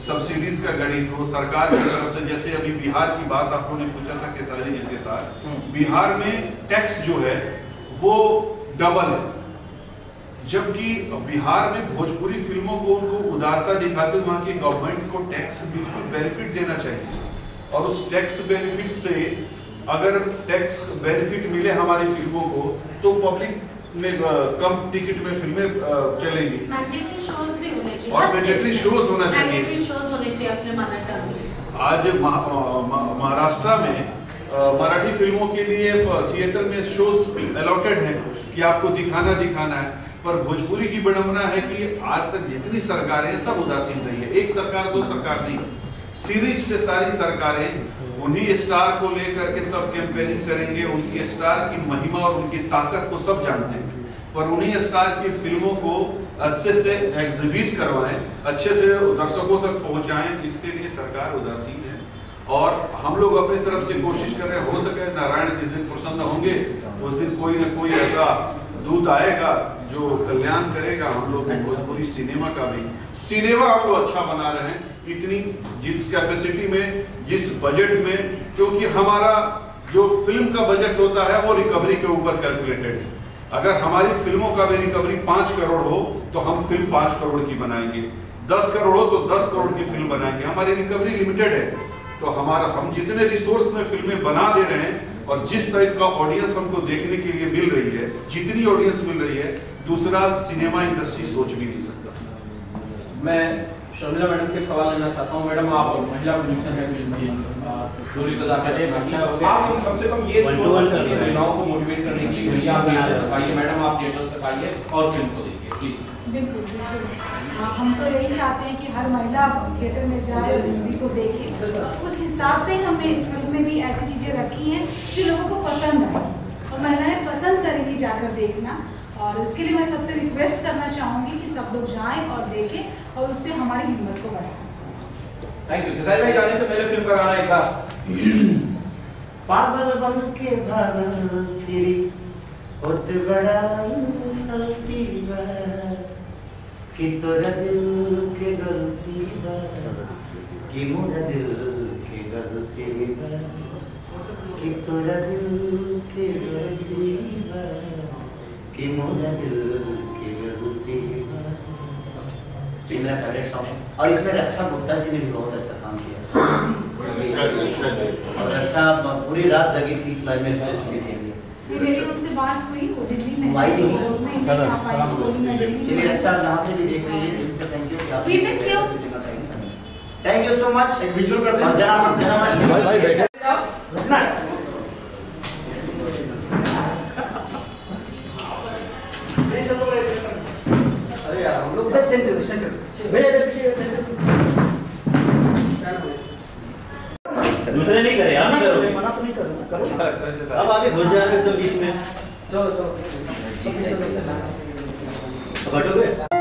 सब्सिडीज का गणित हो सरकार की तरफ़ से जैसे अभी बिहार की बात आपको ने पूछा था केसारी जी के साथ बिहार में टैक्स जो है वो डबल है। जबकि बिहार में भोजपुरी फ़िल्मों को उनको उदारता दिखाते हुए वहाँ की गवर्नमेंट को टैक्स बिल्कुल बेनिफिट देना चाहिए। और उस टैक्स बेनिफिट से अगर टैक्स बेनिफिट मिले हमारी फ़िल्मों को तो पब्लिक में कम टिकट में फ़िल्में चलेंगी। मैंडेटरी शोज़ भी होने चाहिए। और आज महा- महाराष्ट्र में मराठी फ़िल्मों के लिए थिएटर में शोज़ अलॉटेड है कि आपको दिखाना दिखाना है। पर भोजपुरी की विडंबना है कि आज तक जितनी सरकारें हैं, सब उदासीन रही है। एक सरकार दो सरकार नहीं। सीरीज़ से सारी सरकारें उन्हीं स्टार को लेकर के सब कैंपेनिंग करेंगे। उनकी स्टार की महिमा और उनकी ताकत को सब जानते हैं। पर उन्हीं स्टार की फ़िल्मों को अच्छे से एग्जिबिट करवाएँ अच्छे से दर्शकों तक पहुंचाएँ इसके लिए सरकार उदासीन है। और हम लोग अपनी तरफ़ से कोशिश कर रहे हैं हो सके नारायण जिस दिन प्रसन्न होंगे उस दिन कोई ना कोई ऐसा दूत आएगा जो कल्याण करेगा हम लोग भोजपुरी सिनेमा का भी। सिनेमा हम लोग अच्छा बना रहे हैं, इतनी जिस कैपेसिटी में, जिस बजट में, क्योंकि हमारा जो फ़िल्म का बजट होता है, वो रिकवरी के ऊपर कैलकुलेटेड है। अगर हमारी फ़िल्मों का भी रिकवरी पाँच करोड़ हो तो हम फ़िल्म पाँच करोड़ की बनाएँगे। दस करोड़ हो तो दस करोड़ की फ़िल्म बनाएँगे। हमारी रिकवरी लिमिटेड है। तो हमारा, हम जितने रिसोर्स में फ़िल्में बना दे रहे हैं और जिस टाइप का ऑडियंस हमको देखने के लिए मिल रही है, जितनी ऑडियंस मिल रही है, दूसरा सिनेमा इंडस्ट्री सोच भी नहीं सकता। मैं शर्मिला मैडम से एक सवाल लेना चाहता हूँ। मैडम आप महिला प्रोड्यूसर है फ़िल्म की पूरी सजा करे आप इन कम से कम ये महिलाओं को मोटिवेट करने के लिए भैया आप थिएटर्स तक आइए मैडम आप थिएटर्स तक आइए और फ़िल्म को देखिए प्लीज़ बिल्कुल बिल्कुल। हाँ, हम तो यही चाहते हैं कि हर महिला थिएटर में जाए और मूवी को देखे। उस हिसाब से हमने इस फ़िल्म में भी ऐसी चीज़ें रखी हैं जो लोगों को पसंद आए और महिलाएँ पसंद करेंगी जाकर देखना। और इसके लिए मैं सबसे रिक्वेस्ट करना चाहूँगी कि सब लोग जाएँ और देखें और उससे हमारी हिम्मत को बढ़ाएँ। थैंक यू भाई जाने से पहले फ़िल्म का गाना एक बार। पागल बन के भागल फिरी होत बड़ा इंसल्टी बा कि तोरा दिल के गलती बा कि मोरा दिल के गलती बा कि तोरा दिल के गलती बा कि मोरा दिल के गलती बा फेवरेट सॉन्ग और इसमें रक्षा गुप्ता जी ने भी बहुत अच्छा काम किया और रक्षा पूरी रात जगी थी क्लाइमेक्स में इसके लिए मेरी उनसे बात हुई वो दिल्ली में वाई नहीं। वो चलिए अच्छा यहाँ से भी देख रहे हैं दिल से thank you We miss you. Thank you so much एक विजुअल करते हैं जनाब जनाब भाई भाई बैठे अरे यार हम लोग इधर सेंटर सेंटर भैया इधर पीछे सेंटर दूसरे नहीं करे आप ही करो मना तो नहीं करो करो अब आगे घुस जा रहे हो तो बीच में। चलो चलो। अब हटोगे?